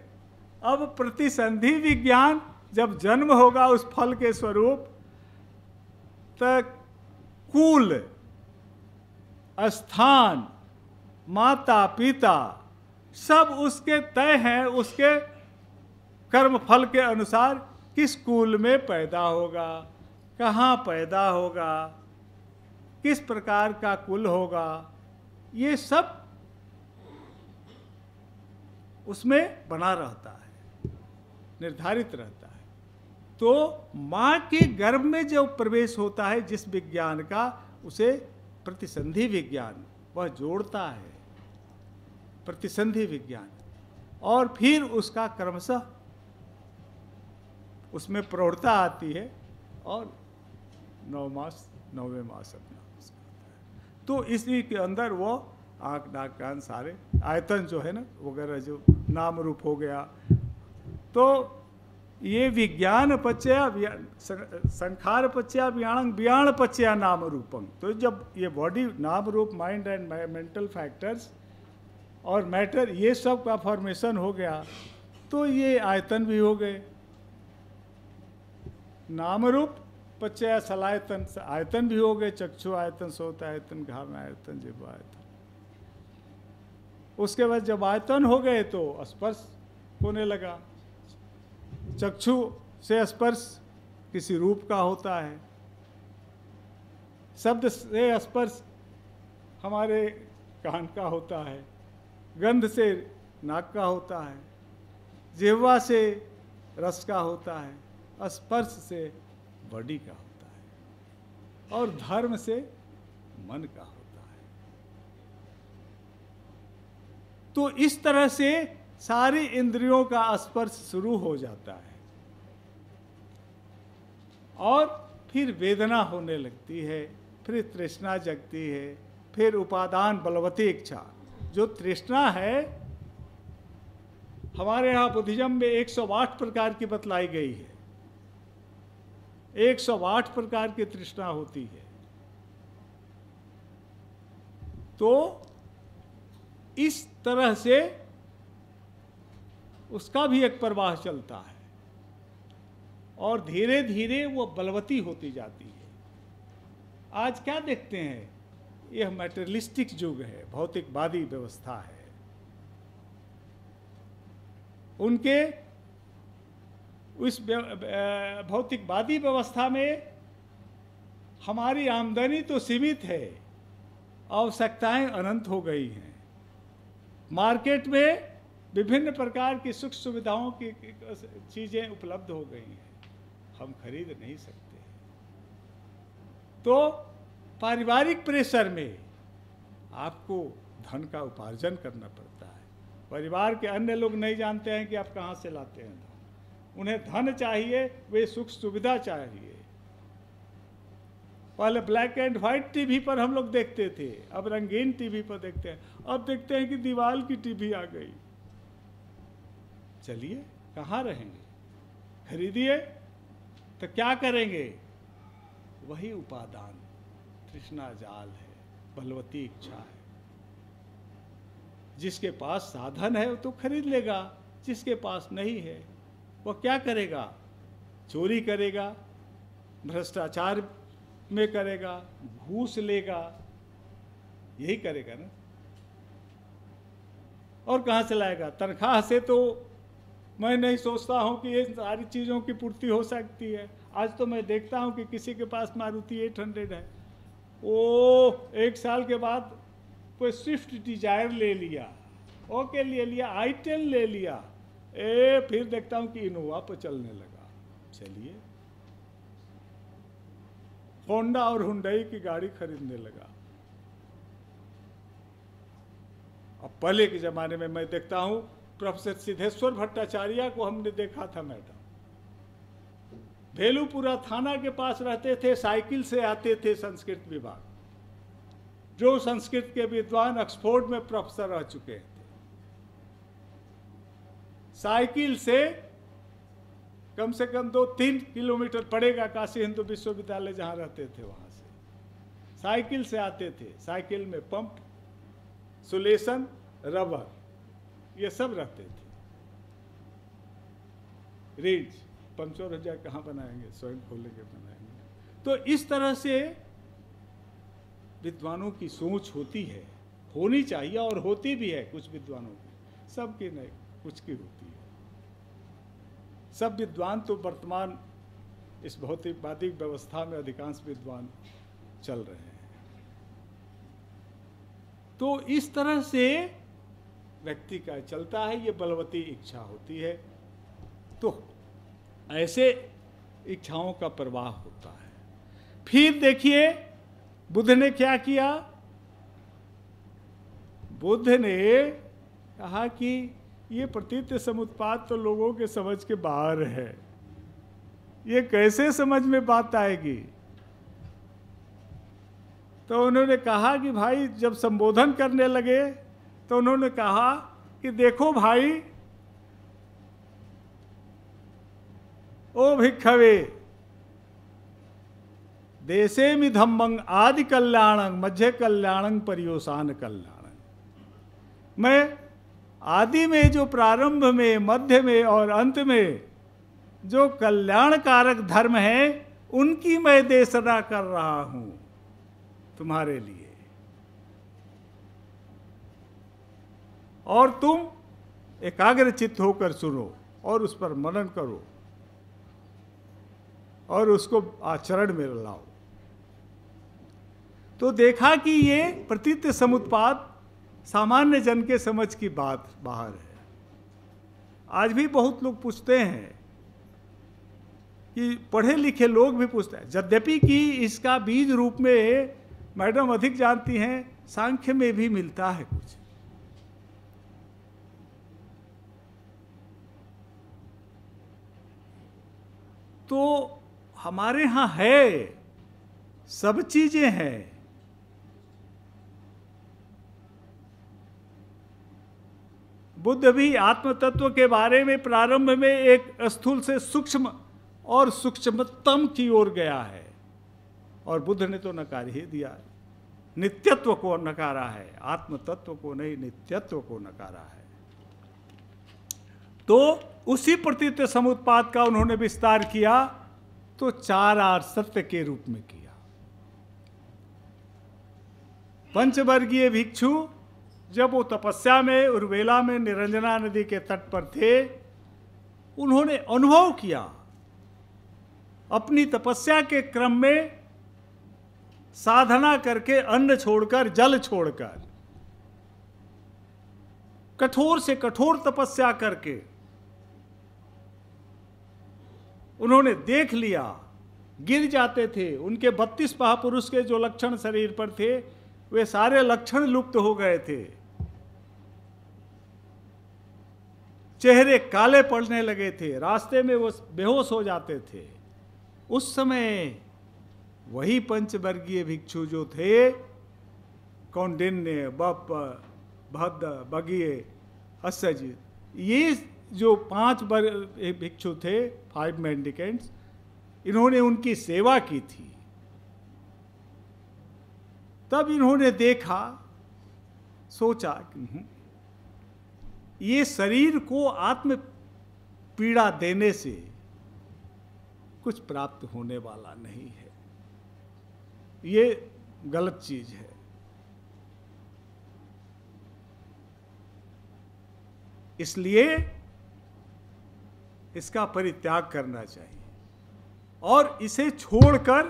अब प्रतिसंधि विज्ञान जब जन्म होगा उस फल के स्वरूप तक कुल, स्थान माता पिता सब उसके तय हैं, उसके कर्म फल के अनुसार किस कुल में पैदा होगा, कहाँ पैदा होगा, किस प्रकार का कुल होगा, ये सब उसमें बना रहता है, निर्धारित रहता है। तो माँ के गर्भ में जो प्रवेश होता है, जिस विज्ञान का, उसे प्रतिसंधि विज्ञान वह जोड़ता है। प्रतिसंधि विज्ञान। और फिर उसका क्रमशः उसमें प्रौढ़ता आती है और नौ मास, नौवे मास अपना तो इसी के अंदर वो आँख, नाक, कान सारे आयतन जो है ना वगैरह जो नाम रूप हो गया। तो ये विज्ञान पचया संखार पचया व्याण व्याण पचया नाम रूपम तो जब ये बॉडी नाम रूप माइंड एंड मेंटल फैक्टर्स और मैटर ये सब का फॉर्मेशन हो गया तो ये आयतन भी हो गए। नाम रूप पचया सलायतन, आयतन भी हो गए, चक्षु आयतन, सोत आयतन घाम आयतन जिब आयतन। उसके बाद जब आयतन हो गए तो स्पर्श होने लगा। चक्षु से स्पर्श किसी रूप का होता है। शब्द से स्पर्श हमारे कान का होता है, गंध से नाक का होता है, जिह्वा से रस का होता है, स्पर्श से बॉडी का होता है और धर्म से मन का होता तो इस तरह से सारी इंद्रियों का स्पर्श शुरू हो जाता है। और फिर वेदना होने लगती है, फिर तृष्णा जगती है, फिर उपादान बलवती इच्छा जो तृष्णा है, हमारे यहाँ बुद्धिज्म में 108 प्रकार की बतलाई गई है। 108 प्रकार की तृष्णा होती है। तो इस तरह से उसका भी एक प्रवाह चलता है। और धीरे धीरे वो बलवती होती जाती है। आज क्या देखते हैं? यह मेटेरियलिस्टिक युग है, भौतिकवादी व्यवस्था है। उनके उस भौतिकवादी व्यवस्था में हमारी आमदनी तो सीमित है, आवश्यकताएँ अनंत हो गई हैं। मार्केट में विभिन्न प्रकार की सुख सुविधाओं की चीज़ें उपलब्ध हो गई हैं। हम खरीद नहीं सकते। तो पारिवारिक प्रेशर में आपको धन का उपार्जन करना पड़ता है। परिवार के अन्य लोग नहीं जानते हैं कि आप कहाँ से लाते हैं धन। उन्हें धन चाहिए, वे सुख सुविधा चाहिए। पहले ब्लैक एंड व्हाइट टीवी पर हम लोग देखते थे, अब रंगीन टीवी पर देखते हैं। अब देखते हैं कि दीवार की टीवी आ गई। चलिए, कहाँ रहेंगे? खरीदिए तो क्या करेंगे? वही उपादान, तृष्णा जाल है, बलवती इच्छा है। जिसके पास साधन है, वो तो खरीद लेगा, जिसके पास नहीं है वह क्या करेगा? चोरी करेगा, भ्रष्टाचार में करेगा, घूस लेगा। यही करेगा ना। और कहाँ से लाएगा? तनख्वाह से तो मैं नहीं सोचता हूँ कि ये सारी चीज़ों की पूर्ति हो सकती है। आज तो मैं देखता हूँ कि किसी के पास मारुति एट हंड्रेड है। वो एक साल के बाद कोई स्विफ्ट डिज़ायर ले लिया, ओके ले लिया, आई टेन ले लिया। ए, फिर देखता हूँ कि इनोवा पर चलने लगा। चलिए। होंडा और हुंडई की गाड़ी खरीदने लगा। अब पहले के ज़माने में मैं देखता हूँ, प्रोफेसर सिद्धेश्वर भट्टाचार्य को हमने देखा था, मैडम। भेलूपुरा थाना के पास रहते थे, साइकिल से आते थे संस्कृत विभाग। जो संस्कृत के विद्वान ऑक्सफोर्ड में प्रोफेसर रह चुके थे। साइकिल से कम से कम दो तीन किलोमीटर पड़ेगा काशी हिंदू विश्वविद्यालय जहाँ रहते थे वहाँ से। साइकिल से आते थे। साइकिल में पंप सुलेशन रबर, ये सब रहते थे। रेंज, पंचर हज़ार कहाँ बनाएँगे? स्वयं खोलेंगे बनाएँगे। तो इस तरह से विद्वानों की सोच होती है। होनी चाहिए और होती भी है कुछ विद्वानों की। सबकी नहीं, कुछ की होती। सब विद्वान तो वर्तमान इस भौतिकवादी व्यवस्था में अधिकांश विद्वान चल रहे हैं। तो इस तरह से व्यक्ति का चलता है, ये बलवती इच्छा होती है। तो ऐसे इच्छाओं का प्रवाह होता है। फिर देखिए, बुद्ध ने क्या किया? बुद्ध ने कहा कि ये प्रतीत समुत्पाद तो लोगों के समझ के बाहर है। ये कैसे समझ में बात आएगी? तो उन्होंने कहा कि भाई, जब संबोधन करने लगे तो उन्होंने कहा कि देखो भाई, ओ भिक्खवे देशे मि धम्मंग आदि कल्याणंग मध्य कल्याणंग परियोसान कल्याणंग मैं आदि में, जो प्रारंभ में, मध्य में और अंत में, जो कल्याणकारक धर्म है, उनकी मैं देशना कर रहा हूँ तुम्हारे लिए। और तुम एकाग्र चित्त होकर सुनो और उस पर मनन करो और उसको आचरण में लाओ। तो देखा कि ये प्रतीत समुत्पाद सामान्य जन के समझ की बात बाहर है। आज भी बहुत लोग पूछते हैं कि पढ़े लिखे लोग भी पूछते हैं, यद्यपि कि इसका बीज रूप में मैडम अधिक जानती हैं, सांख्य में भी मिलता है कुछ। तो हमारे यहाँ है, सब चीज़ें हैं। बुद्ध भी आत्म तत्व के बारे में प्रारंभ में एक स्थूल से सूक्ष्म और सूक्ष्मतम की ओर गया है। और बुद्ध ने तो नकार ही दिया। नित्यत्व को नकारा है। आत्म तत्व को नहीं, नित्यत्व को नकारा है। तो उसी प्रतीत समुत्पाद का उन्होंने विस्तार किया तो चार आर सत्य के रूप में किया। पंचवर्गीय भिक्षु जब वो तपस्या में उर्वेला में निरंजना नदी के तट पर थे, उन्होंने अनुभव किया। अपनी तपस्या के क्रम में साधना करके अन्न छोड़कर, जल छोड़कर, कठोर से कठोर तपस्या करके उन्होंने देख लिया। गिर जाते थे। उनके बत्तीस महापुरुष के जो लक्षण शरीर पर थे, वे सारे लक्षण लुप्त हो गए थे। चेहरे काले पड़ने लगे थे रास्ते में वो बेहोश हो जाते थे। उस समय वही पंचवर्गीय भिक्षु जो थे कौंडिन्य बप भद्र बगीय अस्यजित ये जो पाँच भिक्षु थे फाइव मेंडिकेंट्स इन्होंने उनकी सेवा की थी। तब इन्होंने देखा सोचा हम्म, ये शरीर को आत्म पीड़ा देने से कुछ प्राप्त होने वाला नहीं है। ये गलत चीज़ है। इसलिए इसका परित्याग करना चाहिए और इसे छोड़कर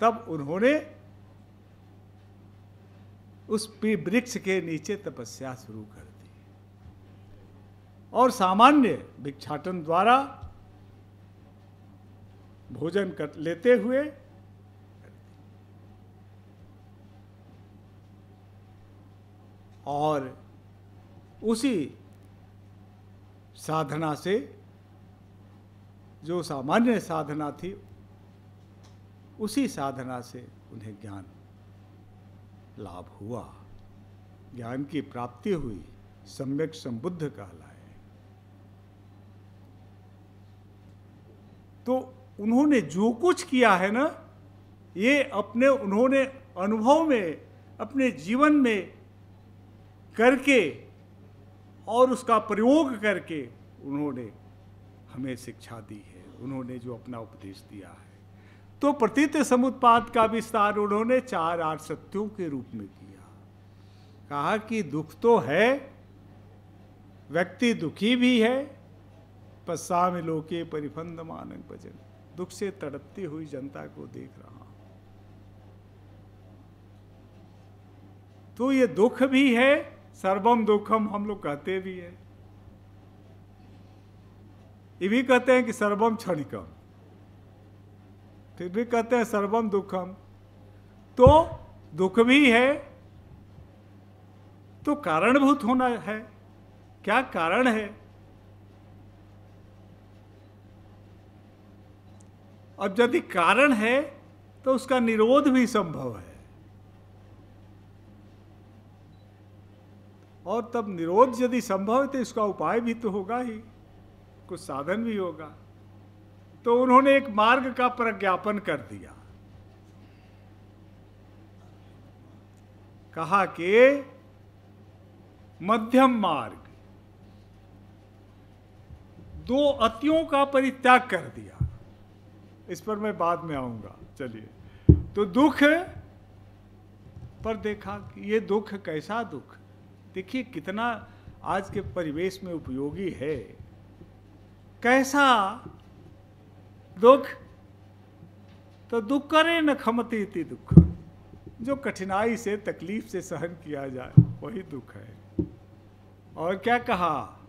तब उन्होंने उस वृक्ष के नीचे तपस्या शुरू कर और सामान्य भिक्षाटन द्वारा भोजन कर लेते हुए और उसी साधना से, जो सामान्य साधना थी, उसी साधना से उन्हें ज्ञान लाभ हुआ। ज्ञान की प्राप्ति हुई, सम्यक संबुद्ध कहलाए तो उन्होंने जो कुछ किया है ना, ये अपने, उन्होंने अनुभव में, अपने जीवन में करके और उसका प्रयोग करके उन्होंने हमें शिक्षा दी है, उन्होंने जो अपना उपदेश दिया है। तो प्रतीत समुत्पाद का विस्तार उन्होंने चार आठ सत्यों के रूप में किया। कहा कि दुख तो है, व्यक्ति दुखी भी है पश्चा में लोके परिफंद मानक भजन। दुख से तड़पती हुई जनता को देख रहा हूँ। तो ये दुख भी है, सर्वम दुखम हम लोग कहते भी है। ये भी कहते हैं कि सर्वम क्षणिकम। फिर भी कहते हैं सर्वम दुखम। तो दुख भी है तो कारणभूत होना है। क्या कारण है? अब यदि कारण है तो उसका निरोध भी संभव है। और तब निरोध यदि संभव है तो इसका उपाय भी तो होगा ही, कुछ साधन भी होगा। तो उन्होंने एक मार्ग का प्रज्ञापन कर दिया। कहा कि, मध्यम मार्ग, दो अतियों का परित्याग कर दिया। इस पर मैं बाद में आऊँगा, चलिए। तो दुख पर देखा कि ये दुख कैसा दुख? देखिए कितना आज के परिवेश में उपयोगी है। कैसा दुख? तो दुख करे न खमती इति दुख। जो कठिनाई से, तकलीफ़ से सहन किया जाए, वही दुख है। और क्या कहा?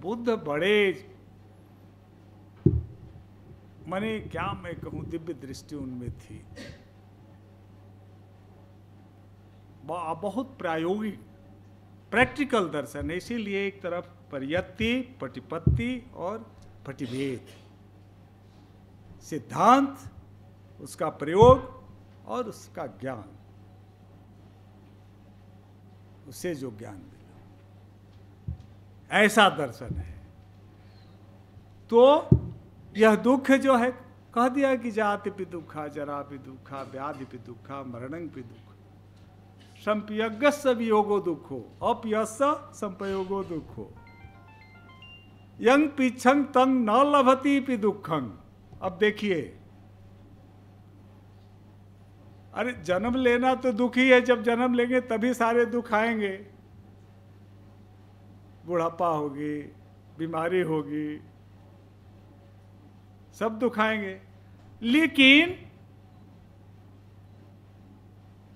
बुद्ध बड़े मैंने क्या मैं कहूँ, दिव्य दृष्टि उनमें थी। बहुत प्रायोगिक, प्रैक्टिकल दर्शन है इसीलिए एक तरफ़ परियत्ति प्रतिपत्ति और प्रतिभेद सिद्धांत, उसका प्रयोग और उसका ज्ञान। उसे जो ज्ञान मिला। ऐसा दर्शन है। तो यह दुख जो है, कह दिया कि जाति भी दुखा जरा भी दुखा व्याधि भी दुखा मरणंग भी दुख संपयज्ञ वियोगो दुखो अपयस संपयोगो दुखो यंग पीछंग तंग न लभती पी दुखंग। अब देखिए, अरे जन्म लेना तो दुख ही है, जब जन्म लेंगे तभी सारे दुख आएँगे। बुढ़ापा होगी, बीमारी होगी सब दुखाएँगे। लेकिन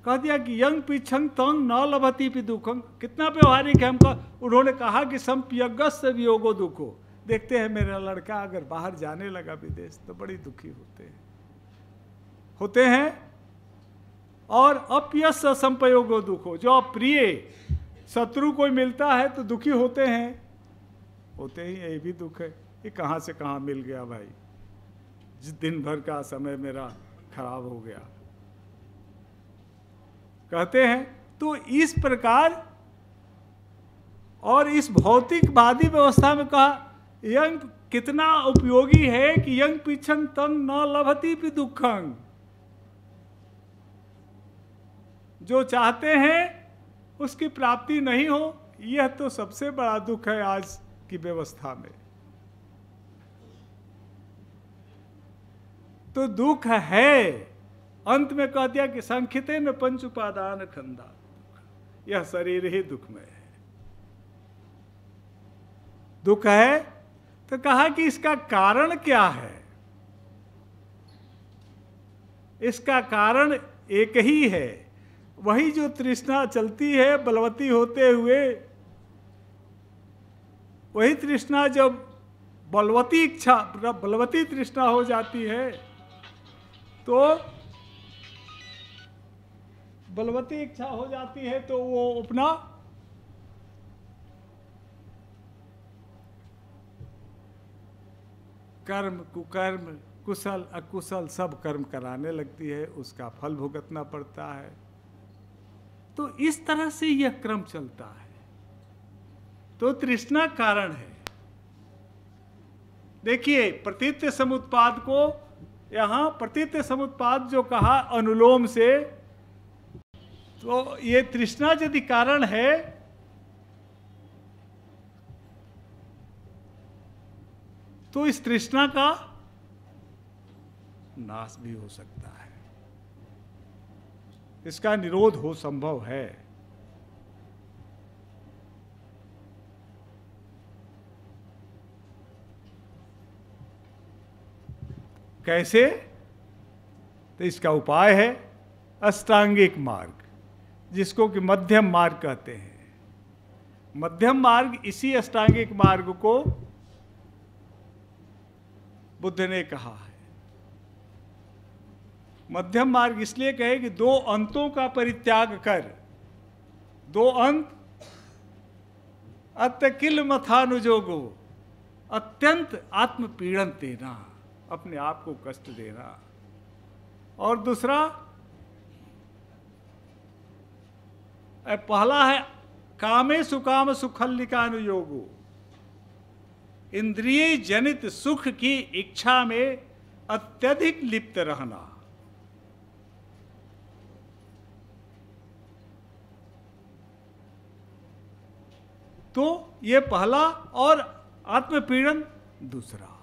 कह दिया कि यंग पिछंग तंग न लभती पी दुखंग। कितना व्यवहारिक है हमका। उन्होंने कहा कि संपयगत से वियोगो दुखो। देखते हैं मेरा लड़का अगर बाहर जाने लगा विदेश तो बड़ी दुखी होते हैं। होते हैं और अपयस संपयोगो दुखो। जो अप्रिय शत्रु कोई मिलता है तो दुखी होते हैं। होते ही यही भी दुख है। ये कहाँ से कहाँ मिल गया भाई? दिन भर का समय मेरा खराब हो गया। कहते हैं तो इस प्रकार और इस भौतिकवादी व्यवस्था में कहा, यंग कितना उपयोगी है कि यंग पिछंग तंग न लभती भी दुखंग। जो चाहते हैं उसकी प्राप्ति नहीं हो, यह तो सबसे बड़ा दुख है आज की व्यवस्था में। तो दुख है। अंत में कह दिया कि संखित न पंच उपादान खंदा। यह शरीर ही दुख में है। दुख है? तो कहा कि इसका कारण क्या है? इसका कारण एक ही है। वही जो तृष्णा चलती है, बलवती होते हुए, वही तृष्णा जब बलवती इच्छा, बलवती तृष्णा हो जाती है तो बलवती इच्छा हो जाती है तो वो अपना कर्म, कुकर्म, कुशल, अकुशल सब कर्म कराने लगती है, उसका फल भुगतना पड़ता है। तो इस तरह से यह क्रम चलता है। तो तृष्णा कारण है। देखिए प्रतीत समुत्पाद को यहाँ प्रतीत समुत्पाद जो कहा अनुलोम से तो ये तृष्णा यदि कारण है तो इस तृष्णा का नाश भी हो सकता है। इसका निरोध हो संभव है। कैसे? तो इसका उपाय है अष्टांगिक मार्ग, जिसको कि मध्यम मार्ग कहते हैं। मध्यम मार्ग इसी अष्टांगिक मार्ग को बुद्ध ने कहा है। मध्यम मार्ग इसलिए कहे कि दो अंतों का परित्याग कर। दो अंत अत्यकिल मथानुजोगो, अत्यंत आत्मपीड़न देना। अपने आप को कष्ट देना। और दूसरा पहला है, कामे सुकाम सुखल्लिकानुयोगो। इंद्रिय जनित सुख की इच्छा में अत्यधिक लिप्त रहना। तो ये पहला और आत्मपीड़न दूसरा।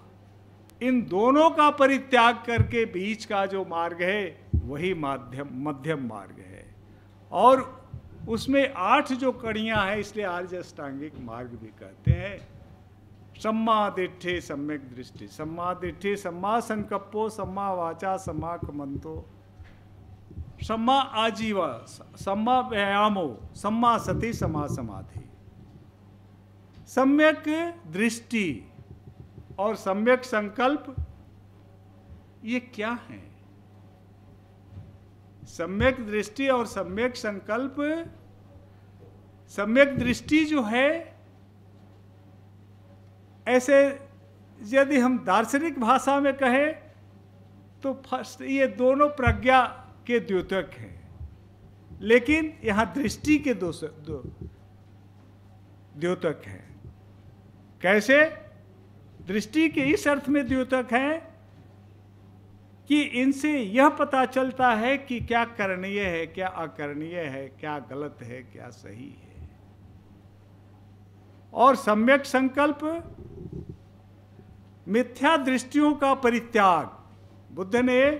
इन दोनों का परित्याग करके बीच का जो मार्ग है, वही माध्यम, मध्यम मार्ग है। और उसमें आठ जो कड़ियाँ हैं, इसलिए आर्य अष्टांगिक मार्ग भी कहते हैं। सम्मा दिठे सम्यक दृष्टि। सम्मा दिठे सम्मा संकप्पो, सम्मा वाचा सम्मा कमंतो। सम्मा आजीव, सम्मा व्यायामो, सम्मा सती, सम्मा समाधि। सम्यक दृष्टि और सम्यक संकल्प, ये क्या है? सम्यक दृष्टि और सम्यक संकल्प, सम्यक दृष्टि जो है, ऐसे यदि हम दार्शनिक भाषा में कहें तो फ़र्स्ट ये दोनों प्रज्ञा के द्योतक हैं। लेकिन यहाँ दृष्टि के दो, द्योतक हैं। कैसे? दृष्टि के इस अर्थ में द्योतक है कि इनसे यह पता चलता है कि क्या करणीय है, क्या अकरणीय है, क्या गलत है, क्या सही है। और सम्यक संकल्प, मिथ्या दृष्टियों का परित्याग। बुद्ध ने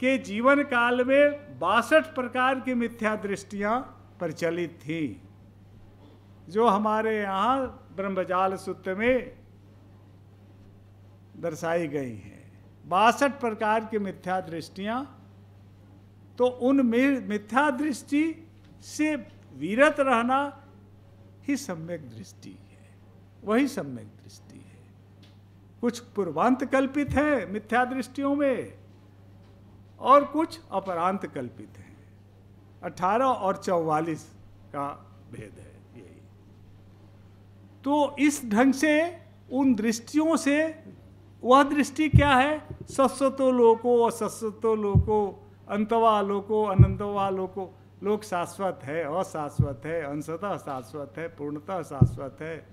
के जीवन काल में बासठ प्रकार की मिथ्या दृष्टियाँ प्रचलित थी, जो हमारे यहाँ ब्रह्मजाल सूत्र में दर्शाई गई हैं। बासठ प्रकार की मिथ्या दृष्टियाँ तो उन मिथ्या दृष्टि से वीरत रहना ही सम्यक दृष्टि है। वही सम्यक दृष्टि है। कुछ पूर्वांत कल्पित है मिथ्या दृष्टियों में, और कुछ अपरांत कल्पित है। अठारह और चौवालीस का भेद है यही। तो इस ढंग से, उन दृष्टियों से वह दृष्टि क्या है? सस्वतो लोको असस्वतो लोको अंतवा लोको अनंतवा लोको। लोक शाश्वत है, अशाश्वत है, अंशतः शाश्वत है, पूर्णतः शाश्वत है।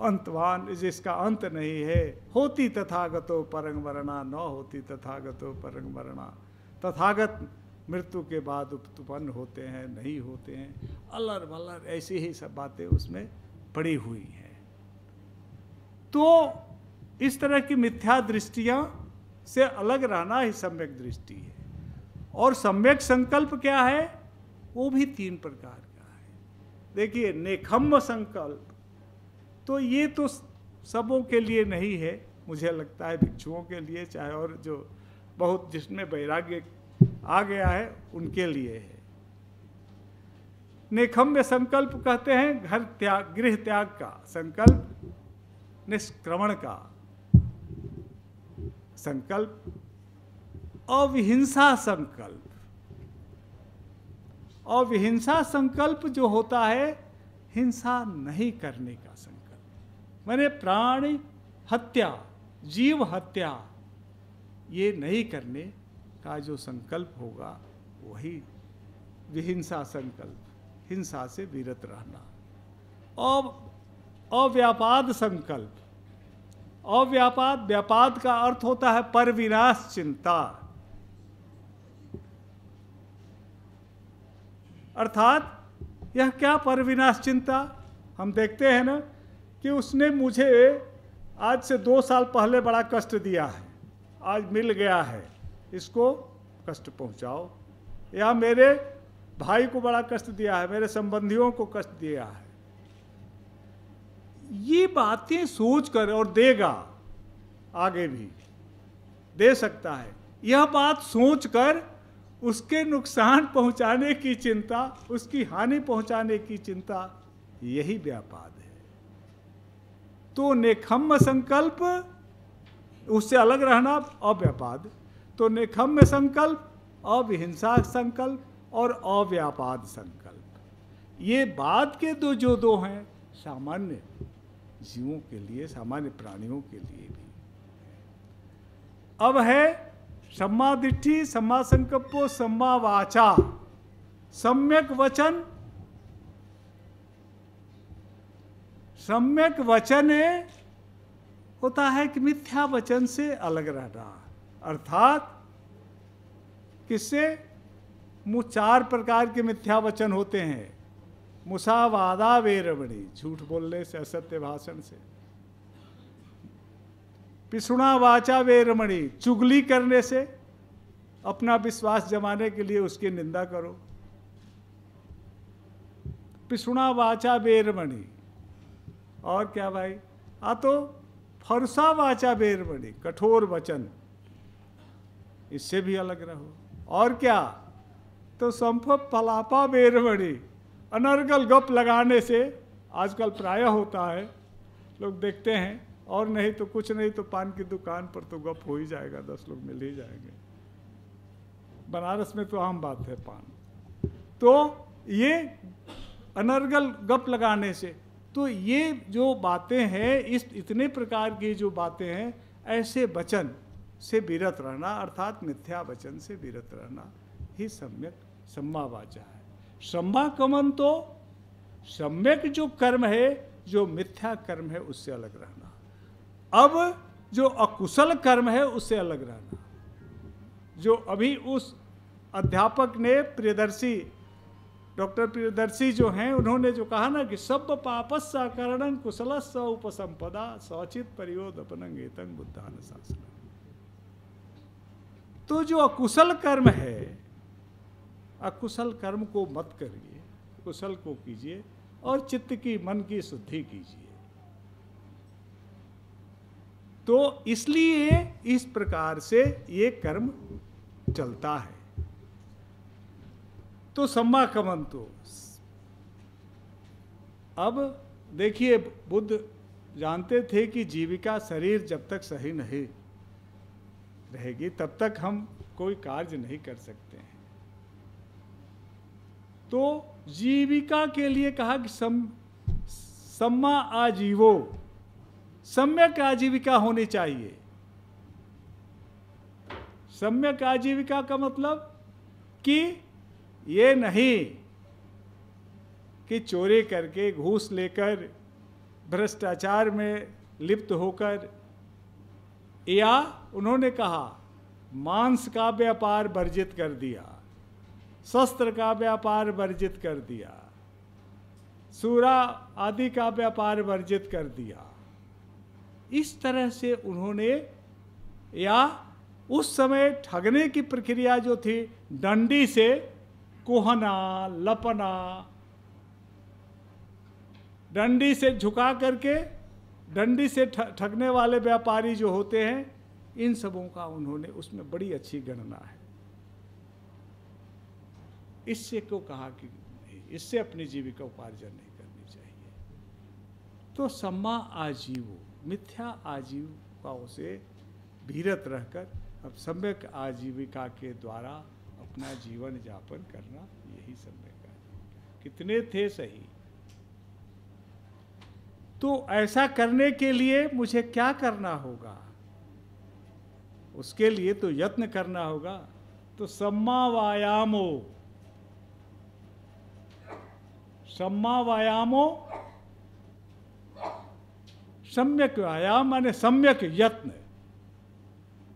अंतवान जिसका अंत नहीं है, होती तथागतो परंग वरणा, न होती तथागतो परंग वरणा। तथागत मृत्यु के बाद उत्पन्न होते हैं, नहीं होते हैं। अलर मलर ऐसी ही सब बातें उसमें पड़ी हुई हैं। तो इस तरह की मिथ्या दृष्टियाँ से अलग रहना ही सम्यक दृष्टि है। और सम्यक संकल्प क्या है? वो भी तीन प्रकार का है। देखिए नेखम्ब संकल्प तो ये तो सबों के लिए नहीं है, मुझे लगता है भिक्षुओं के लिए, चाहे और जो बहुत जिसमें वैराग्य आ गया है, उनके लिए है। नेखम्य संकल्प कहते हैं घर त्याग, गृह त्याग का संकल्प, निष्क्रमण का। संकल्प, अविहिंसा संकल्प। अविहिंसा संकल्प जो होता है, हिंसा नहीं करने का संकल्प। मैंने प्राणी हत्या, जीव हत्या, ये नहीं करने का जो संकल्प होगा, वही विहिंसा संकल्प, हिंसा से विरत रहना। और अव्यापाद संकल्प अव्यापाद, व्यापाद का अर्थ होता है पर विनाश चिंता। अर्थात, यह क्या पर विनाश चिंता? हम देखते हैं ना कि उसने मुझे आज से दो साल पहले बड़ा कष्ट दिया है। आज मिल गया है। इसको कष्ट पहुंचाओ। या मेरे भाई को बड़ा कष्ट दिया है, मेरे संबंधियों को कष्ट दिया है। ये बातें सोच कर और देगा, आगे भी, दे सकता है। यह बात सोच कर उसके नुकसान पहुँचाने की चिंता, उसकी हानि पहुँचाने की चिंता, यही व्यापार है। तो नेखम्य संकल्प, उससे अलग रहना अव्यापाद। तो नेखम्य संकल्प, अविहिंसा संकल्प और अव्यापाद संकल्प। ये बाद के दो, जो दो हैं, सामान्य। जीवों के लिए, सामान्य प्राणियों के लिए भी। अब है सम्मा दिट्ठी सम्मा संकल्पो सम्मा वाचा सम्यक वचन। सम्यक वचन है होता है कि मिथ्या वचन से अलग रहना। अर्थात किससे? चार प्रकार के मिथ्या वचन होते हैं। मुसावादा वेरमणि, झूठ बोलने से, असत्य भाषण से। पिसुणा वाचा वेरमणी, चुगली करने से, अपना विश्वास जमाने के लिए उसकी निंदा करो। पिसुणा वाचा वेरमणि। और क्या भाई? आ तो फरसा वाचा बड़ी कठोर वचन। इससे भी अलग रहो। और क्या? तो संभव पलापा बेर बड़ी अनर्गल गप लगाने से आजकल प्राय होता है। लोग देखते हैं, और नहीं तो कुछ नहीं तो पान की दुकान पर तो गप हो ही जाएगा, दस लोग मिल ही जाएँगे। बनारस में तो आम बात है पान। तो ये अनर्गल गप लगाने से तो ये जो बातें हैं, इस, इतने प्रकार की जो बातें हैं, ऐसे वचन से विरत रहना, अर्थात मिथ्या वचन से विरत रहना, ही सम्यक सम्मा वाचा है। सम्मा कमन तो सम्यक जो कर्म है, जो मिथ्या कर्म है, उससे अलग रहना। अब जो अकुशल कर्म है, उससे अलग रहना। जो अभी उस अध्यापक ने प्रियदर्शी, डॉक्टर प्रियदर्शी जो हैं, उन्होंने जो कहा ना कि सब पापस करण कुशल स उपसंपदा, सौचित परियोद अपनंगेतंग बुद्धान शासन तो जो अकुशल कर्म है अकुशल कर्म को मत करिए, कुशल को कीजिए और चित्त की, मन की शुद्धि कीजिए। तो इसलिए इस प्रकार से ये कर्म चलता है। तो सम्मा कमन तो अब देखिए, बुद्ध जानते थे कि जीविका शरीर जब तक सही नहीं रहेगी, तब तक हम कोई कार्य नहीं कर सकते हैं। तो जीविका के लिए कहा कि सम, सम्मा आजीवो। सम्यक आजीविका होनी चाहिए। सम्यक आजीविका का मतलब कि ये नहीं कि चोरी करके घूस लेकर, भ्रष्टाचार में लिप्त होकर, या उन्होंने कहा, मांस का व्यापार वर्जित कर दिया। शस्त्र का व्यापार वर्जित कर दिया। सूरा आदि का व्यापार वर्जित कर दिया। इस तरह से उन्होंने या उस समय ठगने की प्रक्रिया जो थी, डंडी से कोहना, लपना, डंडी से झुका करके, डंडी से ठगने वाले व्यापारी जो होते हैं, इन सबों का उन्होंने, उसमें बड़ी अच्छी गणना है। इससे को कहा कि इससे अपनी जीविका उपार्जन नहीं करनी चाहिए? तो सम्मा आजीवो, मिथ्या आजीविकाओं से भीरत रहकर अब सम्यक आजीविका के द्वारा अपना जीवन यापन करना यही सम्यक आजीविका कितने थे सही? तो ऐसा करने के लिए मुझे क्या करना होगा? उसके लिए तो यत्न करना होगा। तो सम्मा व्यायामो सम्मा व्यायामो सम्यक व्यायाम माने सम्यक यत्न।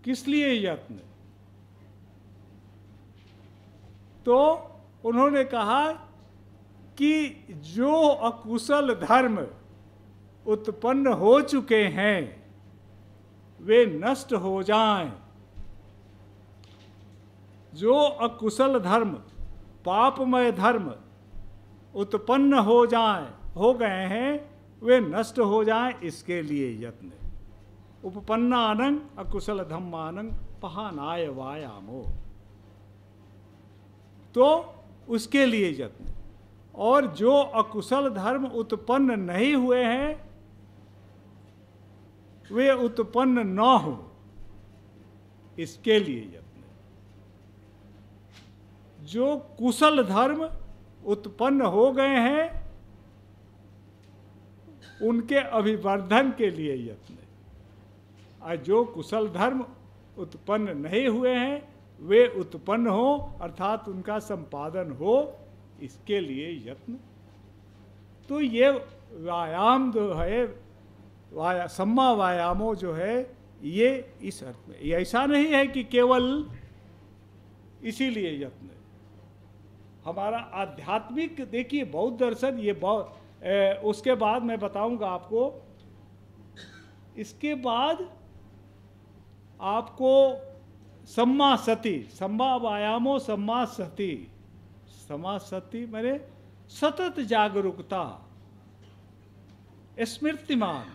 किस लिए यत्न? तो उन्होंने कहा कि जो अकुशल धर्म उत्पन्न हो चुके हैं, वे नष्ट हो जाएँ। जो अकुशल धर्म, पापमय धर्म उत्पन्न हो जाए, हो गए हैं, वे नष्ट हो जाएँ इसके लिए यत्न। उपपन्नानंग अकुशल धम्मानंग, पहानाय वायामो। तो उसके लिए यत्न। और जो अकुशल धर्म उत्पन्न नहीं हुए हैं, वे उत्पन्न न हो, इसके लिए यत्न। जो कुशल धर्म उत्पन्न हो गए हैं उनके अभिवर्धन के लिए यत्न। और जो कुशल धर्म उत्पन्न नहीं हुए हैं, वे उत्पन्न हो, अर्थात उनका संपादन हो, इसके लिए यत्न। तो ये व्यायाम जो है, वाया, सम्मा व्यायामों जो है, ये इस अर्थ में ऐसा नहीं है कि केवल इसीलिए यत्न। हमारा आध्यात्मिक, देखिए, बौद्ध दर्शन, ये बहुत उसके बाद मैं बताऊँगा आपको। इसके बाद आपको सम्मा सती, सम्मा व्यायामो, सम्मा सती। सम्मा सती मैंने सतत जागरूकता, स्मृतिमान,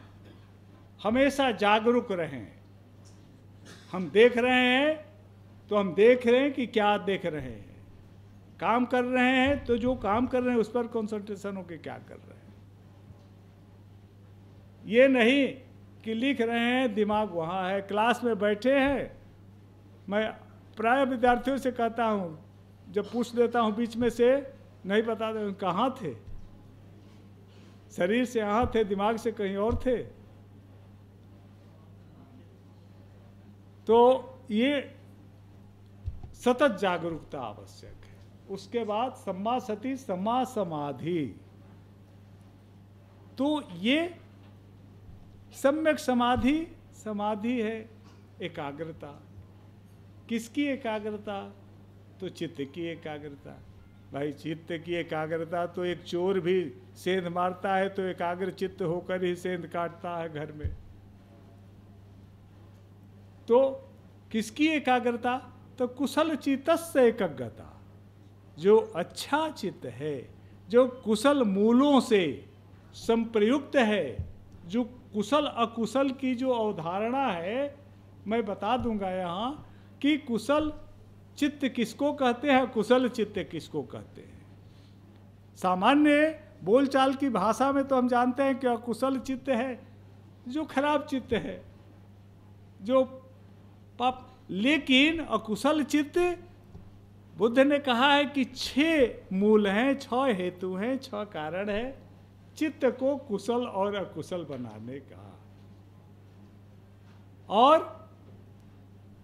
हमेशा जागरूक रहें। हम देख रहे हैं तो हम देख रहे हैं कि क्या देख रहे हैं। काम कर रहे हैं तो जो काम कर रहे हैं उस पर कंसंट्रेशन होकर क्या कर रहे हैं? ये नहीं कि लिख रहे हैं, दिमाग वहाँ है क्लास में बैठे हैं। मैं प्राय विद्यार्थियों से कहता हूँ, जब पूछ लेता हूँ बीच में से, नहीं बता दे कहाँ थे? शरीर से यहाँ थे, दिमाग से कहीं और थे? तो ये सतत जागरूकता आवश्यक उसके बाद सम्मा सती, सम्मा समाधि। तो ये सम्यक समाधि समाधि है एकाग्रता। किसकी एकाग्रता? तो चित्त की एकाग्रता। भाई, चित्त की एकाग्रता तो एक चोर भी सेंध मारता है तो एकाग्र चित्त होकर ही सेंध काटता है घर में। तो किसकी एकाग्रता? तो कुशल चित्त से एकाग्रता। जो अच्छा चित्त है, जो कुशल मूलों से संप्रयुक्त है, जो कुशल अकुशल की जो अवधारणा है, मैं बता दूँगा यहाँ कि कुशल चित्त किसको कहते हैं, कुशल चित्त किसको कहते हैं? सामान्य बोलचाल की भाषा में तो हम जानते हैं कि अकुशल चित्त है, जो खराब चित्त है, जो पाप। लेकिन अकुशल चित्त बुद्ध ने कहा है कि छह मूल हैं, छह हेतु हैं, छह कारण है, चित्त को कुशल और अकुशल बनाने का। और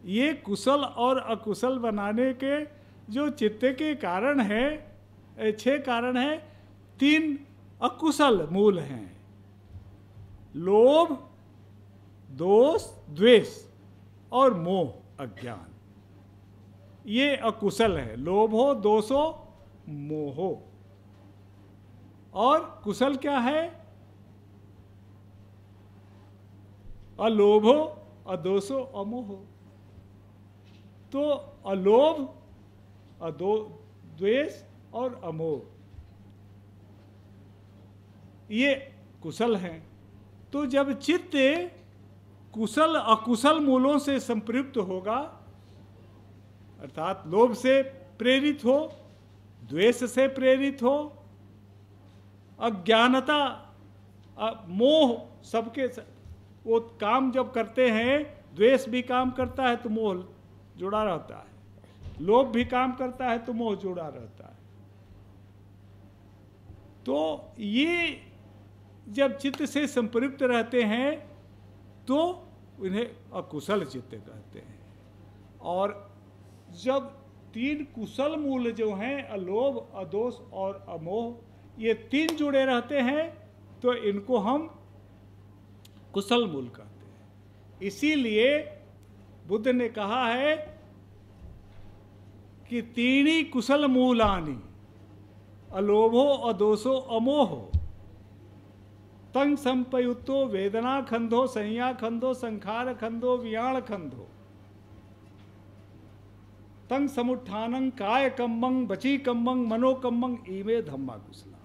ये कुशल और अकुशल बनाने के जो चित्त के कारण है छह कारण है, तीन अकुशल मूल हैं। लोभ, दोष, द्वेष और मोह, अज्ञान। ये अकुशल है। लोभो, दोषो, मोहो। और कुशल क्या है? अलोभो, अदोषो, अमोहो। तो अलोभ, अदो, द्वेष और अमोह। ये कुशल हैं। तो जब चित्त कुशल, अकुशल मूलों से संप्रयुक्त होगा अर्थात लोभ से प्रेरित हो, द्वेष से प्रेरित हो, अज्ञानता मोह सबके वो काम जब करते हैं, द्वेष भी काम करता है तो मोह जुड़ा रहता है। लोभ भी काम करता है तो मोह जुड़ा रहता है। तो ये जब चित्त से संपृक्त रहते हैं तो उन्हें अकुशल चित्त कहते हैं। और जब तीन कुशल मूल जो हैं, अलोभ, अदोष और अमोह, ये तीन जुड़े रहते हैं तो इनको हम कुशल मूल कहते हैं। इसीलिए बुद्ध ने कहा है कि तीनी कुशल मूल मूलानी, अलोभो, अदोषो, अमोहो, तंग संपयुक्तो, वेदना खंधो संया खंधो, संखार खंधो, वियाण खंधो तंग समुत्थानं काय कम्मंग, बची कम्मंग मनोकम्मंग ईमे धम्मा कुशला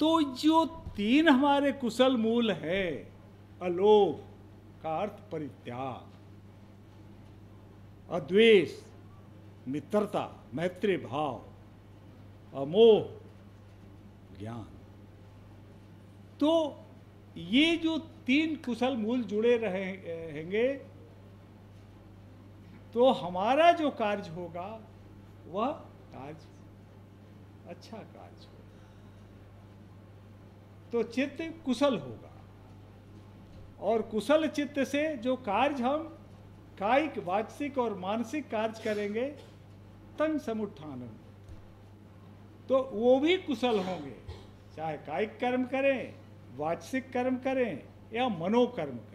तो जो तीन हमारे कुशल मूल है, अलोभ का अर्थ परित्याग, अद्वेष, मित्रता, मैत्री भाव, अमोह, ज्ञान। तो ये जो तीन कुशल मूल जुड़े रहेंगे तो हमारा जो कार्य होगा, वह कार्य अच्छा कार्य होगा। तो चित्त कुशल होगा। और कुशल चित्त से जो कार्य हम कायिक वाचिक और मानसिक कार्य करेंगे, तन समुत्थान तो वो भी कुशल होंगे। चाहे कायिक कर्म करें वाचिक कर्म करें या मनोकर्म करें।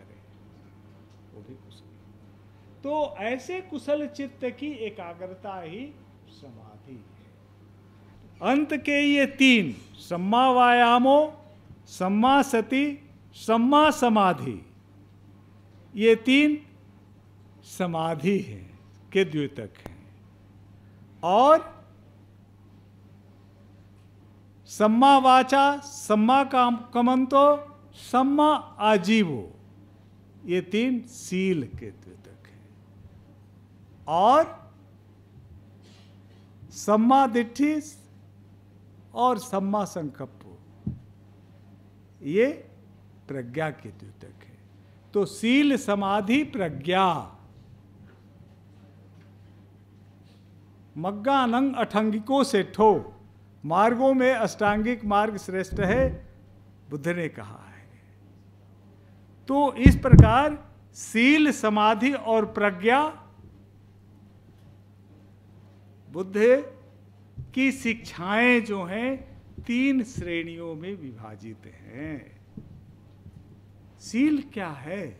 तो ऐसे कुशल चित्त की एकाग्रता ही समाधि है। अंत के ये तीन, सम्मा वायामो सम्मा सती, सम्मा समाधि, ये तीन समाधि है के द्योतक है। और सम्मा वाचा, सम्मा काम, कमंतो, सम्मा आजीवो, ये तीन सील के और सम्मा दिट्ठी और सम्मा संकल्प ये प्रज्ञा के द्योतक है। तो सील समाधि प्रज्ञा मग्गा नंग अठंगिकों से ठो, मार्गों में अष्टांगिक मार्ग श्रेष्ठ है, बुद्ध ने कहा है। तो इस प्रकार सील समाधि और प्रज्ञा बुद्ध की शिक्षाएँ जो हैं, तीन श्रेणियों में विभाजित हैं। सील क्या है?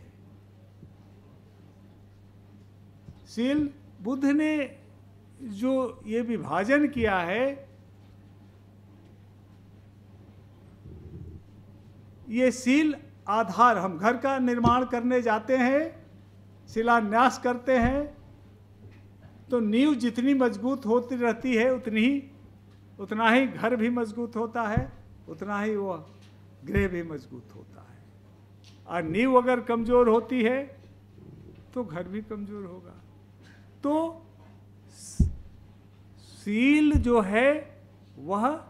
सील, बुद्ध ने जो ये विभाजन किया है, ये सील आधार, हम घर का निर्माण करने जाते हैं, शिलान्यास करते हैं तो नींव जितनी मज़बूत होती रहती है, उतनी ही उतना ही घर भी मज़बूत होता है, उतना ही वह गृह भी मज़बूत होता है। और नींव अगर कमज़ोर होती है तो घर भी कमज़ोर होगा। तो सील जो है, वह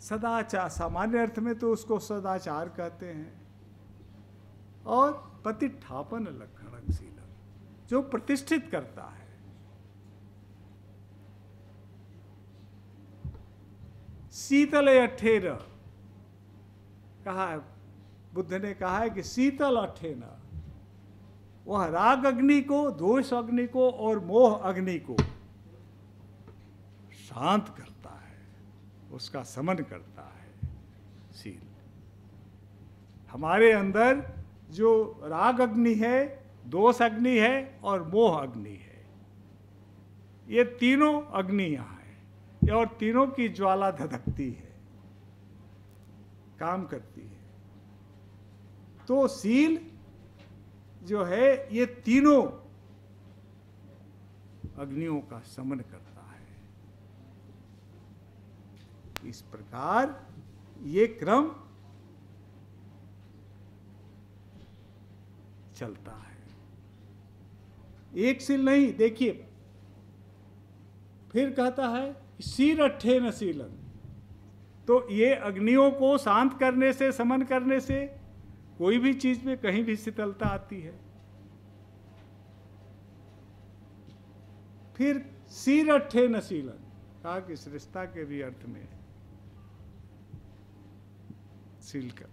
सदाचार, सामान्य अर्थ में तो उसको सदाचार कहते हैं। और प्रतिष्ठापन लक्षण शीलम जो प्रतिष्ठित करता है। शीतल अठेर कहा है, बुद्ध ने कहा है कि शीतल अठेन। वह राग अग्नि को, दोष अग्नि को और मोह अग्नि को शांत करता है, उसका समन करता है सील हमारे अंदर जो राग अग्नि है दोष अग्नि है और मोह अग्नि है। ये तीनों अग्नि यहाँ है। और तीनों की ज्वाला धधकती है। काम करती है। तो सील जो है, ये तीनों अग्नियों का समन करता है। इस प्रकार ये क्रम चलता है। एक सील नहीं देखिए। फिर कहता है सीर अट्ठे न सीलन। तो ये अग्नियों को शांत करने से समन करने से कोई भी चीज़ में कहीं भी शीतलता आती है। फिर सिर अट्ठे नशीलन कहा कि श्रेष्ठता के भी अर्थ में सील का,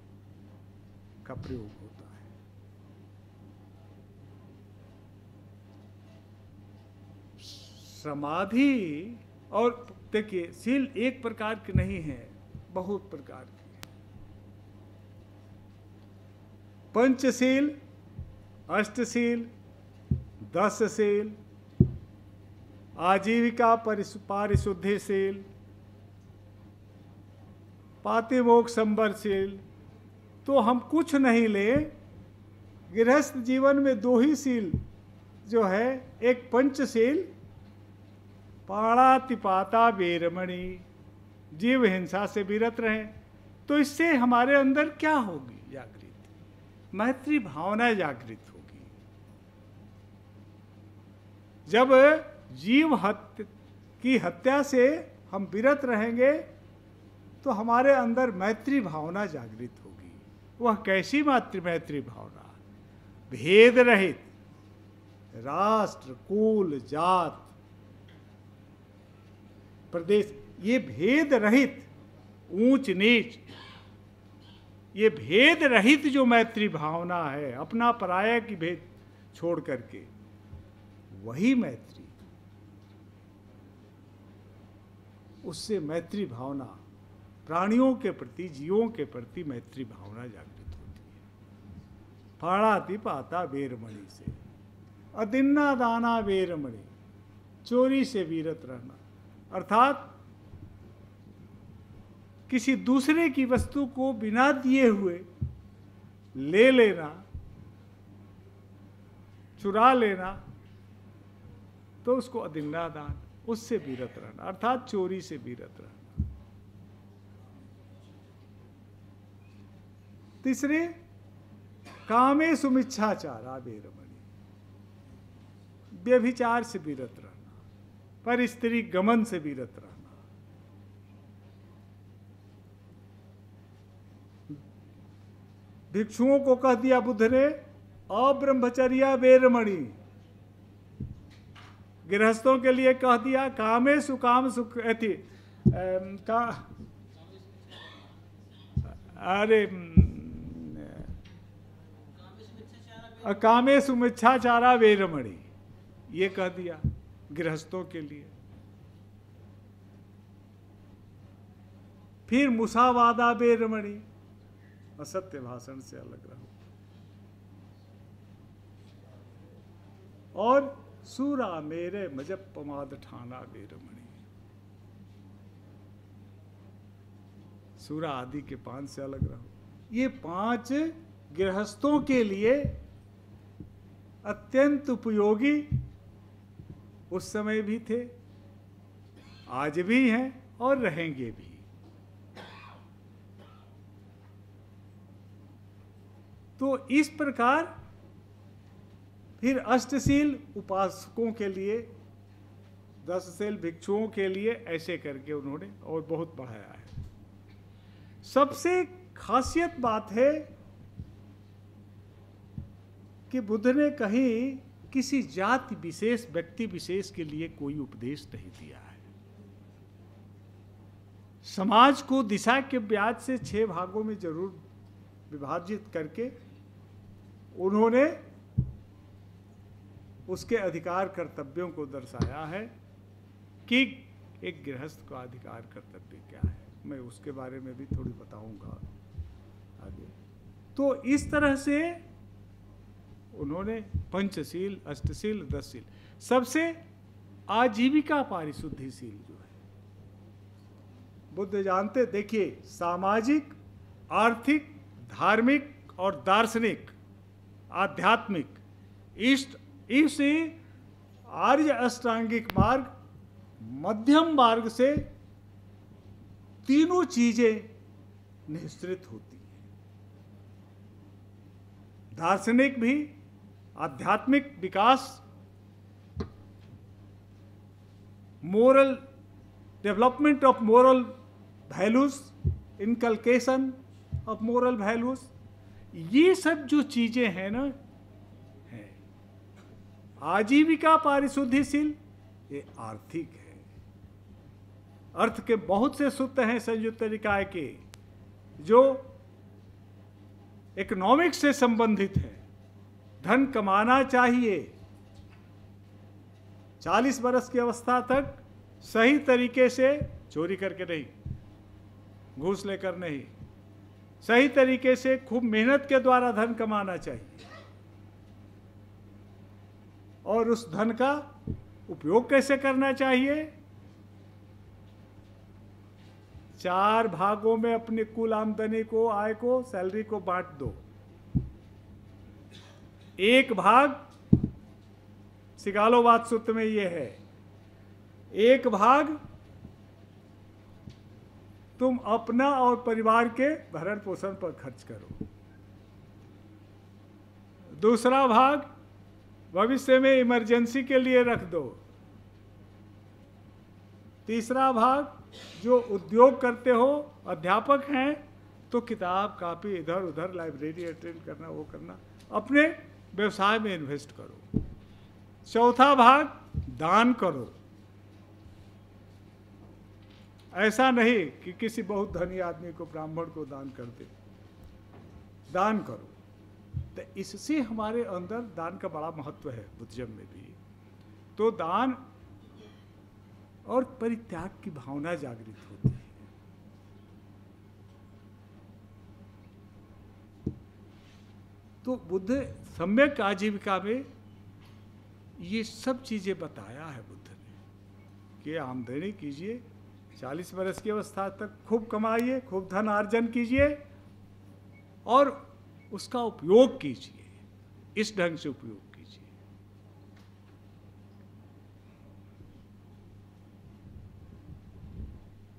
का प्रयोग होता है समाधि और देखिए, सील एक प्रकार की नहीं है, बहुत प्रकार की है। पंचशील, अष्टशील, दसशील, आजीविका पारिशुद्धिशील पातिमोक संबरशील तो हम कुछ नहीं ले। गृहस्थ जीवन में दो ही सील जो है, एक पंचशील पाणातिपाता बेरमणि। जीव हिंसा से विरत रहे तो इससे हमारे अंदर क्या होगी जागृत? मैत्री भावना जागृत होगी। जब जीव हत्या की हत्या से हम विरत रहेंगे तो हमारे अंदर मैत्री भावना जागृत होगी। वह कैसी मातृ मैत्री भावना? भेद रहित, राष्ट्र, कुल, जात प्रदेश, ये भेद रहित, ऊंच नीच, ये भेद रहित जो मैत्री भावना है, अपना पराया की भेद छोड़ करके, वही मैत्री। उससे मैत्री भावना, प्राणियों के प्रति, जीवों के प्रति मैत्री भावना जागृत होती है। फाड़ाती पाता वेरमणि से, अदिन्ना दाना वेरमणि, चोरी से वीरत रहना। अर्थात किसी दूसरे की वस्तु को बिना दिए हुए ले लेना, चुरा लेना तो उसको अदिन्ना दान, उससे विरत रहना, अर्थात चोरी से विरत रहना। तीसरे, कामे सुमिच्छाचार आबेरमणि व्यभिचार से रहना पर स्त्री गमन से विरत रहना। भिक्षुओं को कह दिया बुद्ध ने अब्रह्मचर्या वेरमणि। गृहस्थों के लिए कह दिया, कामे सुकाम सुख थी का, अरे कामे सुमिच्छाचारा वेरमणि, ये कह दिया। गृहस्थों के लिए। फिर मुसावादा बेरमणि, असत्य भाषण से अलग रहो। और सूरा मेरे मजब पमाद ठाना बेरमणि। सूरा आदि के पाँच से अलग रहो। ये पाँच गृहस्थों के लिए अत्यंत उपयोगी उस समय भी थे, आज भी हैं और रहेंगे भी। तो इस प्रकार फिर अष्टशील उपासकों के लिए, दसशील भिक्षुओं के लिए ऐसे करके उन्होंने और बहुत बढ़ाया है। सबसे खासियत बात है कि बुद्ध ने कहीं किसी जाति विशेष, व्यक्ति विशेष के लिए कोई उपदेश नहीं दिया है। समाज को दिशा के ब्याज से छह भागों में ज़रूर विभाजित करके उन्होंने उसके अधिकार कर्तव्यों को दर्शाया है कि एक गृहस्थ का अधिकार कर्तव्य क्या है। मैं उसके बारे में भी थोड़ी बताऊँगा आगे। तो इस तरह से उन्होंने पंचशील, अष्टशील, दसशील। सबसे आजीविका पारिशुद्धिशील जो है। बुद्ध जानते, देखिए, सामाजिक, आर्थिक, धार्मिक और दार्शनिक, आध्यात्मिक इष्ट इस आर्य अष्टांगिक मार्ग, मध्यम मार्ग से तीनों चीज़ें निश्चित होती हैं। दार्शनिक भी आध्यात्मिक विकास moral development of moral values inculcation of moral values ये सब जो चीज़ें हैं ना, है। आजीविका पारिशुद्धिशील, ये आर्थिक है। अर्थ के बहुत से सूत्र हैं संयुक्त निकाय के, जो इकोनॉमिक्स से संबंधित है। धन कमाना चाहिए। चालीस बरस की अवस्था तक सही तरीके से चोरी करके नहीं, घूस लेकर नहीं, सही तरीके से खूब मेहनत के द्वारा धन कमाना चाहिए। और उस धन का उपयोग कैसे करना चाहिए? चार भागों में अपनी कुल आमदनी को, आय को, सैलरी को बांट दो। एक भाग, सिगालोवाद सूत्र में यह है। एक भाग, तुम अपना और परिवार के भरण पोषण पर खर्च करो। दूसरा भाग, भविष्य में इमरजेंसी के लिए रख दो। तीसरा भाग, जो उद्योग करते हो, अध्यापक हैं तो किताब, कापी इधर उधर लाइब्रेरी, अटेंड करना, वो करना, अपने व्यवसाय में इन्वेस्ट करो। चौथा भाग, दान करो। ऐसा नहीं कि किसी बहुत धनी आदमी को ब्राह्मण को दान कर दे। दान करो। तो इससे हमारे अंदर दान का बड़ा महत्व है, बुद्धिज्म में भी। तो दान और परित्याग की भावना जागृत होती है। तो बुद्ध सम्यक आजीविका में ये सब चीज़ें बताया है बुद्ध ने कि आमदनी कीजिए, चालीस वर्ष की अवस्था तक खूब कमाइए, खूब धन अर्जन कीजिए और उसका उपयोग कीजिए, इस ढंग से उपयोग कीजिए।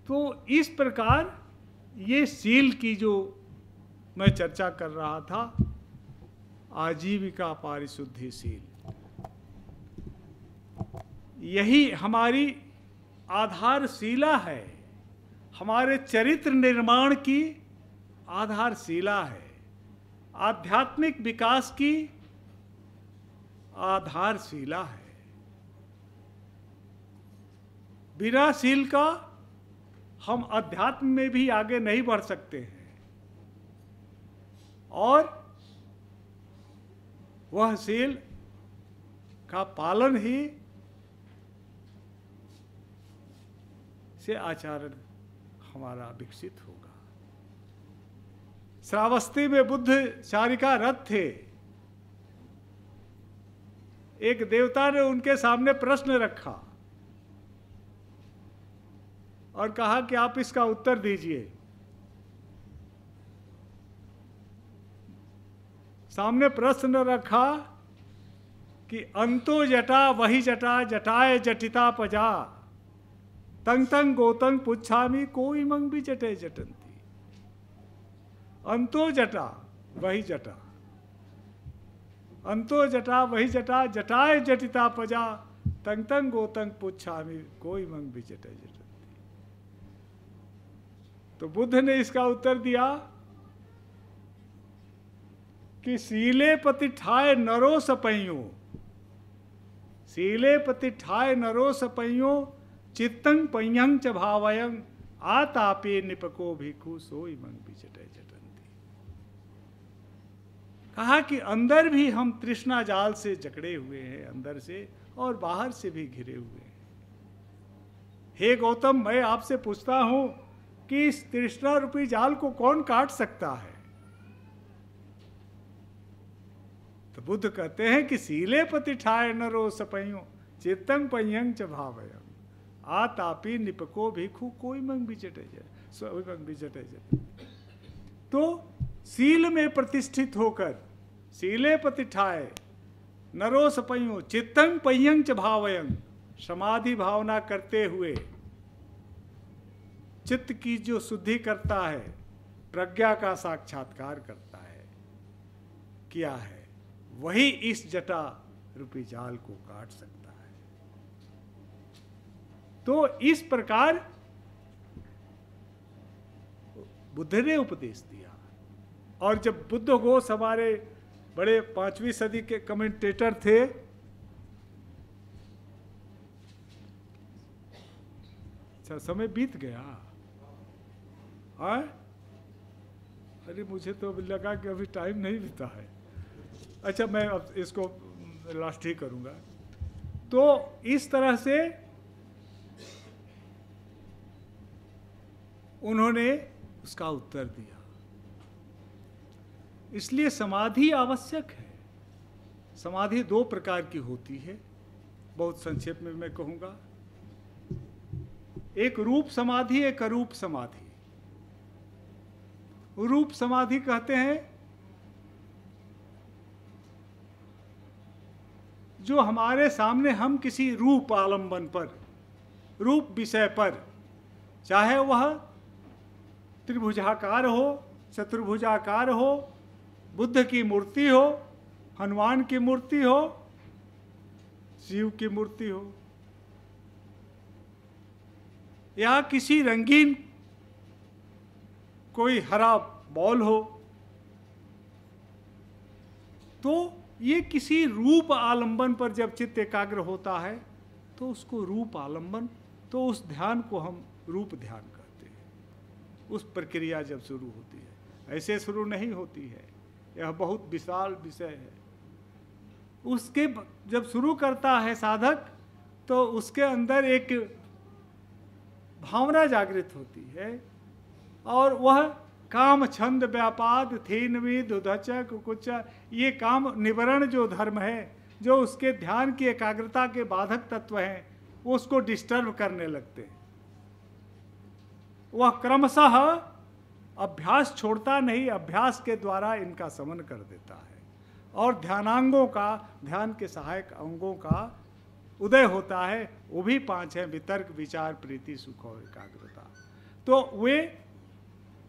तो इस प्रकार ये सील की जो मैं चर्चा कर रहा था आजीविका पारिशुद्धि सील यही हमारी आधारशिला है। हमारे चरित्र निर्माण की आधारशिला है। आध्यात्मिक विकास की आधारशिला है। बिना सील का हम अध्यात्म में भी आगे नहीं बढ़ सकते हैं। और वह सील का पालन ही से आचरण हमारा विकसित होगा। श्रावस्ती में बुद्ध चारिका रथ थे। एक देवता ने उनके सामने प्रश्न रखा और कहा कि आप इसका उत्तर दीजिए। सामने प्रश्न रखा कि अंतो जटा वही जटा, जटाए जटिता पजा। तंग तंग गोतंग पुच्छामी, कोई मंग भी जटे जटंती। अंतो जटा, वही जटा। अंतो जटा, वही जटा, जटाए जटिता पजा। तंग तंग गोतंग पुच्छामी, कोई मंग भी जटे जटंती। तो बुद्ध ने इसका उत्तर दिया कि सीले पति ठाए नरो सपैयो। सीले पति ठाए नरो सपैयो, चित्तंग पयंग च भावयंग आतापे निपको भिखु सोई मंग बिचटे चटंती कहा कि अंदर भी हम तृष्णा जाल से जकड़े हुए हैं अंदर से और बाहर से भी घिरे हुए हैं। हे गौतम, मैं आपसे पूछता हूँ कि इस तृष्णा रूपी जाल को कौन काट सकता है? बुद्ध कहते हैं कि सीले पति ठाए नरो सपयो, चेतंग पयंग च भावयंग आ तापी निपको भिखु कोई मंग भी चटे जाए मंग भी चटे जाए। तो सील में प्रतिष्ठित होकर, सीले पति ठाए नरो सपयो चित्तंग पयंग च भावयंग समाधि भावना करते हुए, चित्त की जो शुद्धि करता है, प्रज्ञा का साक्षात्कार करता है। किया है? वही इस जटा रूपी जाल को काट सकता है। तो इस प्रकार बुद्ध ने उपदेश दिया। और जब बुद्ध घोष हमारे बड़े पांचवी सदी के कमेंटेटर थे अच्छा समय बीत गया। हाँ अरे, मुझे तो लगा कि अभी टाइम नहीं बीता है। अच्छा मैं अब इसको लास्ट ही करूँगा। तो इस तरह से उन्होंने उसका उत्तर दिया। इसलिए समाधि आवश्यक है। समाधि दो प्रकार की होती है। बहुत संक्षेप में मैं कहूँगा। एक रूप समाधि, एक अरूप समाधि। रूप समाधि कहते हैं जो हमारे सामने हम किसी रूप आलंबन पर, रूप विषय पर, चाहे वह त्रिभुजाकार हो, चतुर्भुजाकार हो, बुद्ध की मूर्ति हो, हनुमान की मूर्ति हो, शिव की मूर्ति हो, या किसी रंगीन कोई हरा बॉल हो तो ये किसी रूप आलंबन पर जब चित्त एकाग्र होता है तो उसको रूप आलंबन तो उस ध्यान को हम रूप ध्यान कहते हैं। उस प्रक्रिया जब शुरू होती है, ऐसे शुरू नहीं होती है, यह बहुत विशाल विषय है। उसके जब शुरू करता है साधक तो उसके अंदर एक भावना जागृत होती है, और वह काम छंद व्यापाद थीन विद उदचक कुछ ये काम निवरण जो धर्म है, जो उसके ध्यान की एकाग्रता के बाधक तत्व हैं वो उसको डिस्टर्ब करने लगते हैं। वह क्रमशः अभ्यास छोड़ता नहीं, अभ्यास के द्वारा इनका समन कर देता है। और ध्यानांगों का, ध्यान के सहायक अंगों का उदय होता है, वो भी पाँच हैं, वितर्क, विचार, प्रीति, सुख और एकाग्रता। तो वे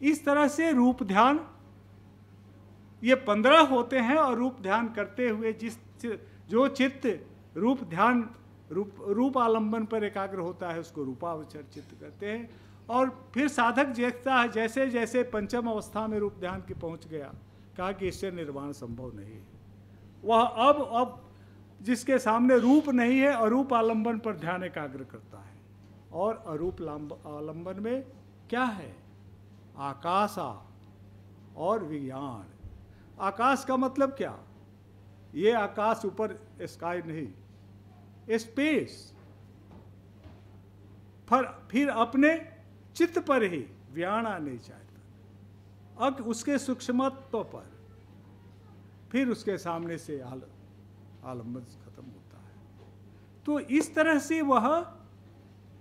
इस तरह से रूप ध्यान, ये पंद्रह होते हैं और रूप ध्यान करते हुए जिस जो चित्त रूप ध्यान, रूप रूप आलंबन पर एकाग्र होता है, उसको रूपावचर चित्त कहते हैं। और फिर साधक देखता है जैसे जैसे पंचम अवस्था में रूप ध्यान के पहुँच गया, कहा कि इससे निर्वाण संभव नहीं है। वह अब अब जिसके सामने रूप नहीं है, अरूप आलंबन पर ध्यान एकाग्र करता है। और अरूप आलंबन में क्या है? आकाशा और विज्ञान। आकाश का मतलब क्या? ये आकाश ऊपर स्काई नहीं, स्पेस। पर फिर अपने चित्त पर ही व्याण नहीं चाहता। अब उसके सूक्ष्मत्व पर, फिर उसके सामने से आल, आलंबन खत्म होता है। तो इस तरह से वह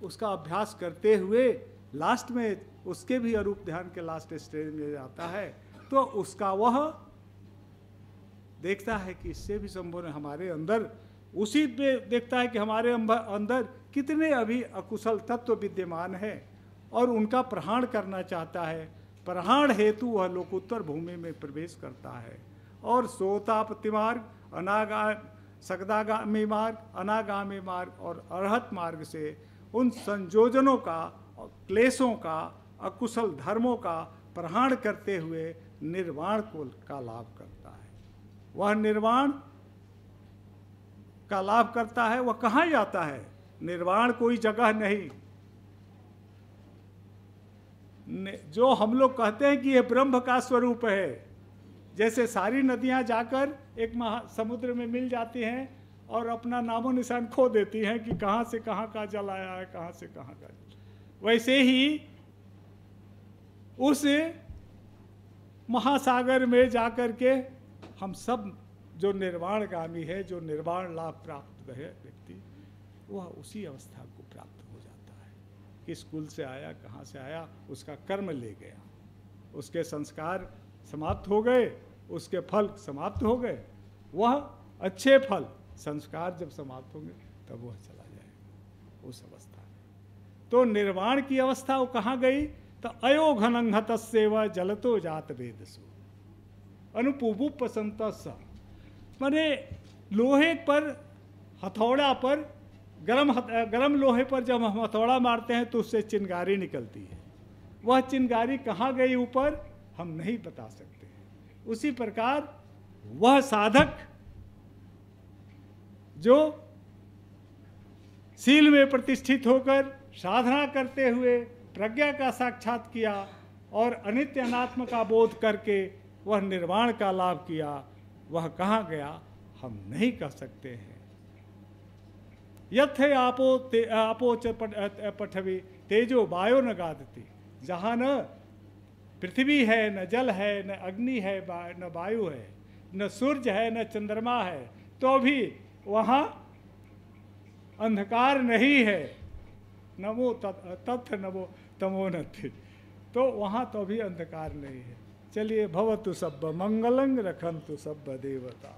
उसका अभ्यास करते हुए लास्ट में उसके भी अरूप ध्यान के लास्ट स्टेज में जाता है तो उसका वह देखता है कि इससे भी संभव है हमारे अंदर, उसी पे देखता है कि हमारे अंदर कितने अभी अकुशल तत्व विद्यमान है और उनका प्रहाण करना चाहता है। प्रहाण हेतु वह लोकोत्तर भूमि में प्रवेश करता है। और सोतापति मार्ग, अनागा सकदागामी मार्ग, अनागामी मार्ग और अरहत मार्ग से उन संयोजनों का, क्लेशों का अकुशल धर्मों का प्रहाण करते हुए निर्वाण को का लाभ करता है। वह निर्वाण का लाभ करता है, वह कहाँ जाता है? निर्वाण कोई जगह नहीं। जो हम लोग कहते हैं कि यह ब्रह्म का स्वरूप है, जैसे सारी नदियाँ जाकर एक महा समुद्र में मिल जाती हैं और अपना नामो निशान खो देती हैं कि कहाँ से कहाँ का जल आया है, कहाँ से कहाँ का वैसे ही उस महासागर में जाकर के हम सब जो निर्वाणगामी है, जो निर्वाण लाभ प्राप्त है व्यक्ति, वह उसी अवस्था को प्राप्त हो जाता है। किस कुल से आया, कहाँ से आया, उसका कर्म ले गया। उसके संस्कार समाप्त हो गए, उसके फल समाप्त हो गए। वह अच्छे फल, संस्कार जब समाप्त होंगे, तब वह चला जाएगा। उस अवस्था में। तो निर्वाण की अवस्था वो कहाँ गई? तो अयो घनंघत वह जलतो जात वेद वेदसु। अनुपूप संत मैंने लोहे पर, हथौड़ा पर, गरम गरम लोहे पर जब हम हथौड़ा मारते हैं तो उससे चिंगारी निकलती है। वह चिंगारी कहाँ गई ऊपर, हम नहीं बता सकते। उसी प्रकार वह साधक जो सील में प्रतिष्ठित होकर साधना करते हुए प्रज्ञा का साक्षात किया और अनित्य अनात्म का बोध करके वह निर्वाण का लाभ किया वह कहाँ गया हम नहीं कह सकते हैं। यथ आपो ते, आपो च पठवी तेजो वायो न गादती जहाँ न पृथ्वी है न जल है न अग्नि है न वायु है न सूर्य है न चंद्रमा है तो भी वहाँ अंधकार नहीं है। नमो तथ नमो तमो न तो वहाँ तो भी अंधकार नहीं है। चलिए, भवतु सब मंगलंग रखंतु सब देवता।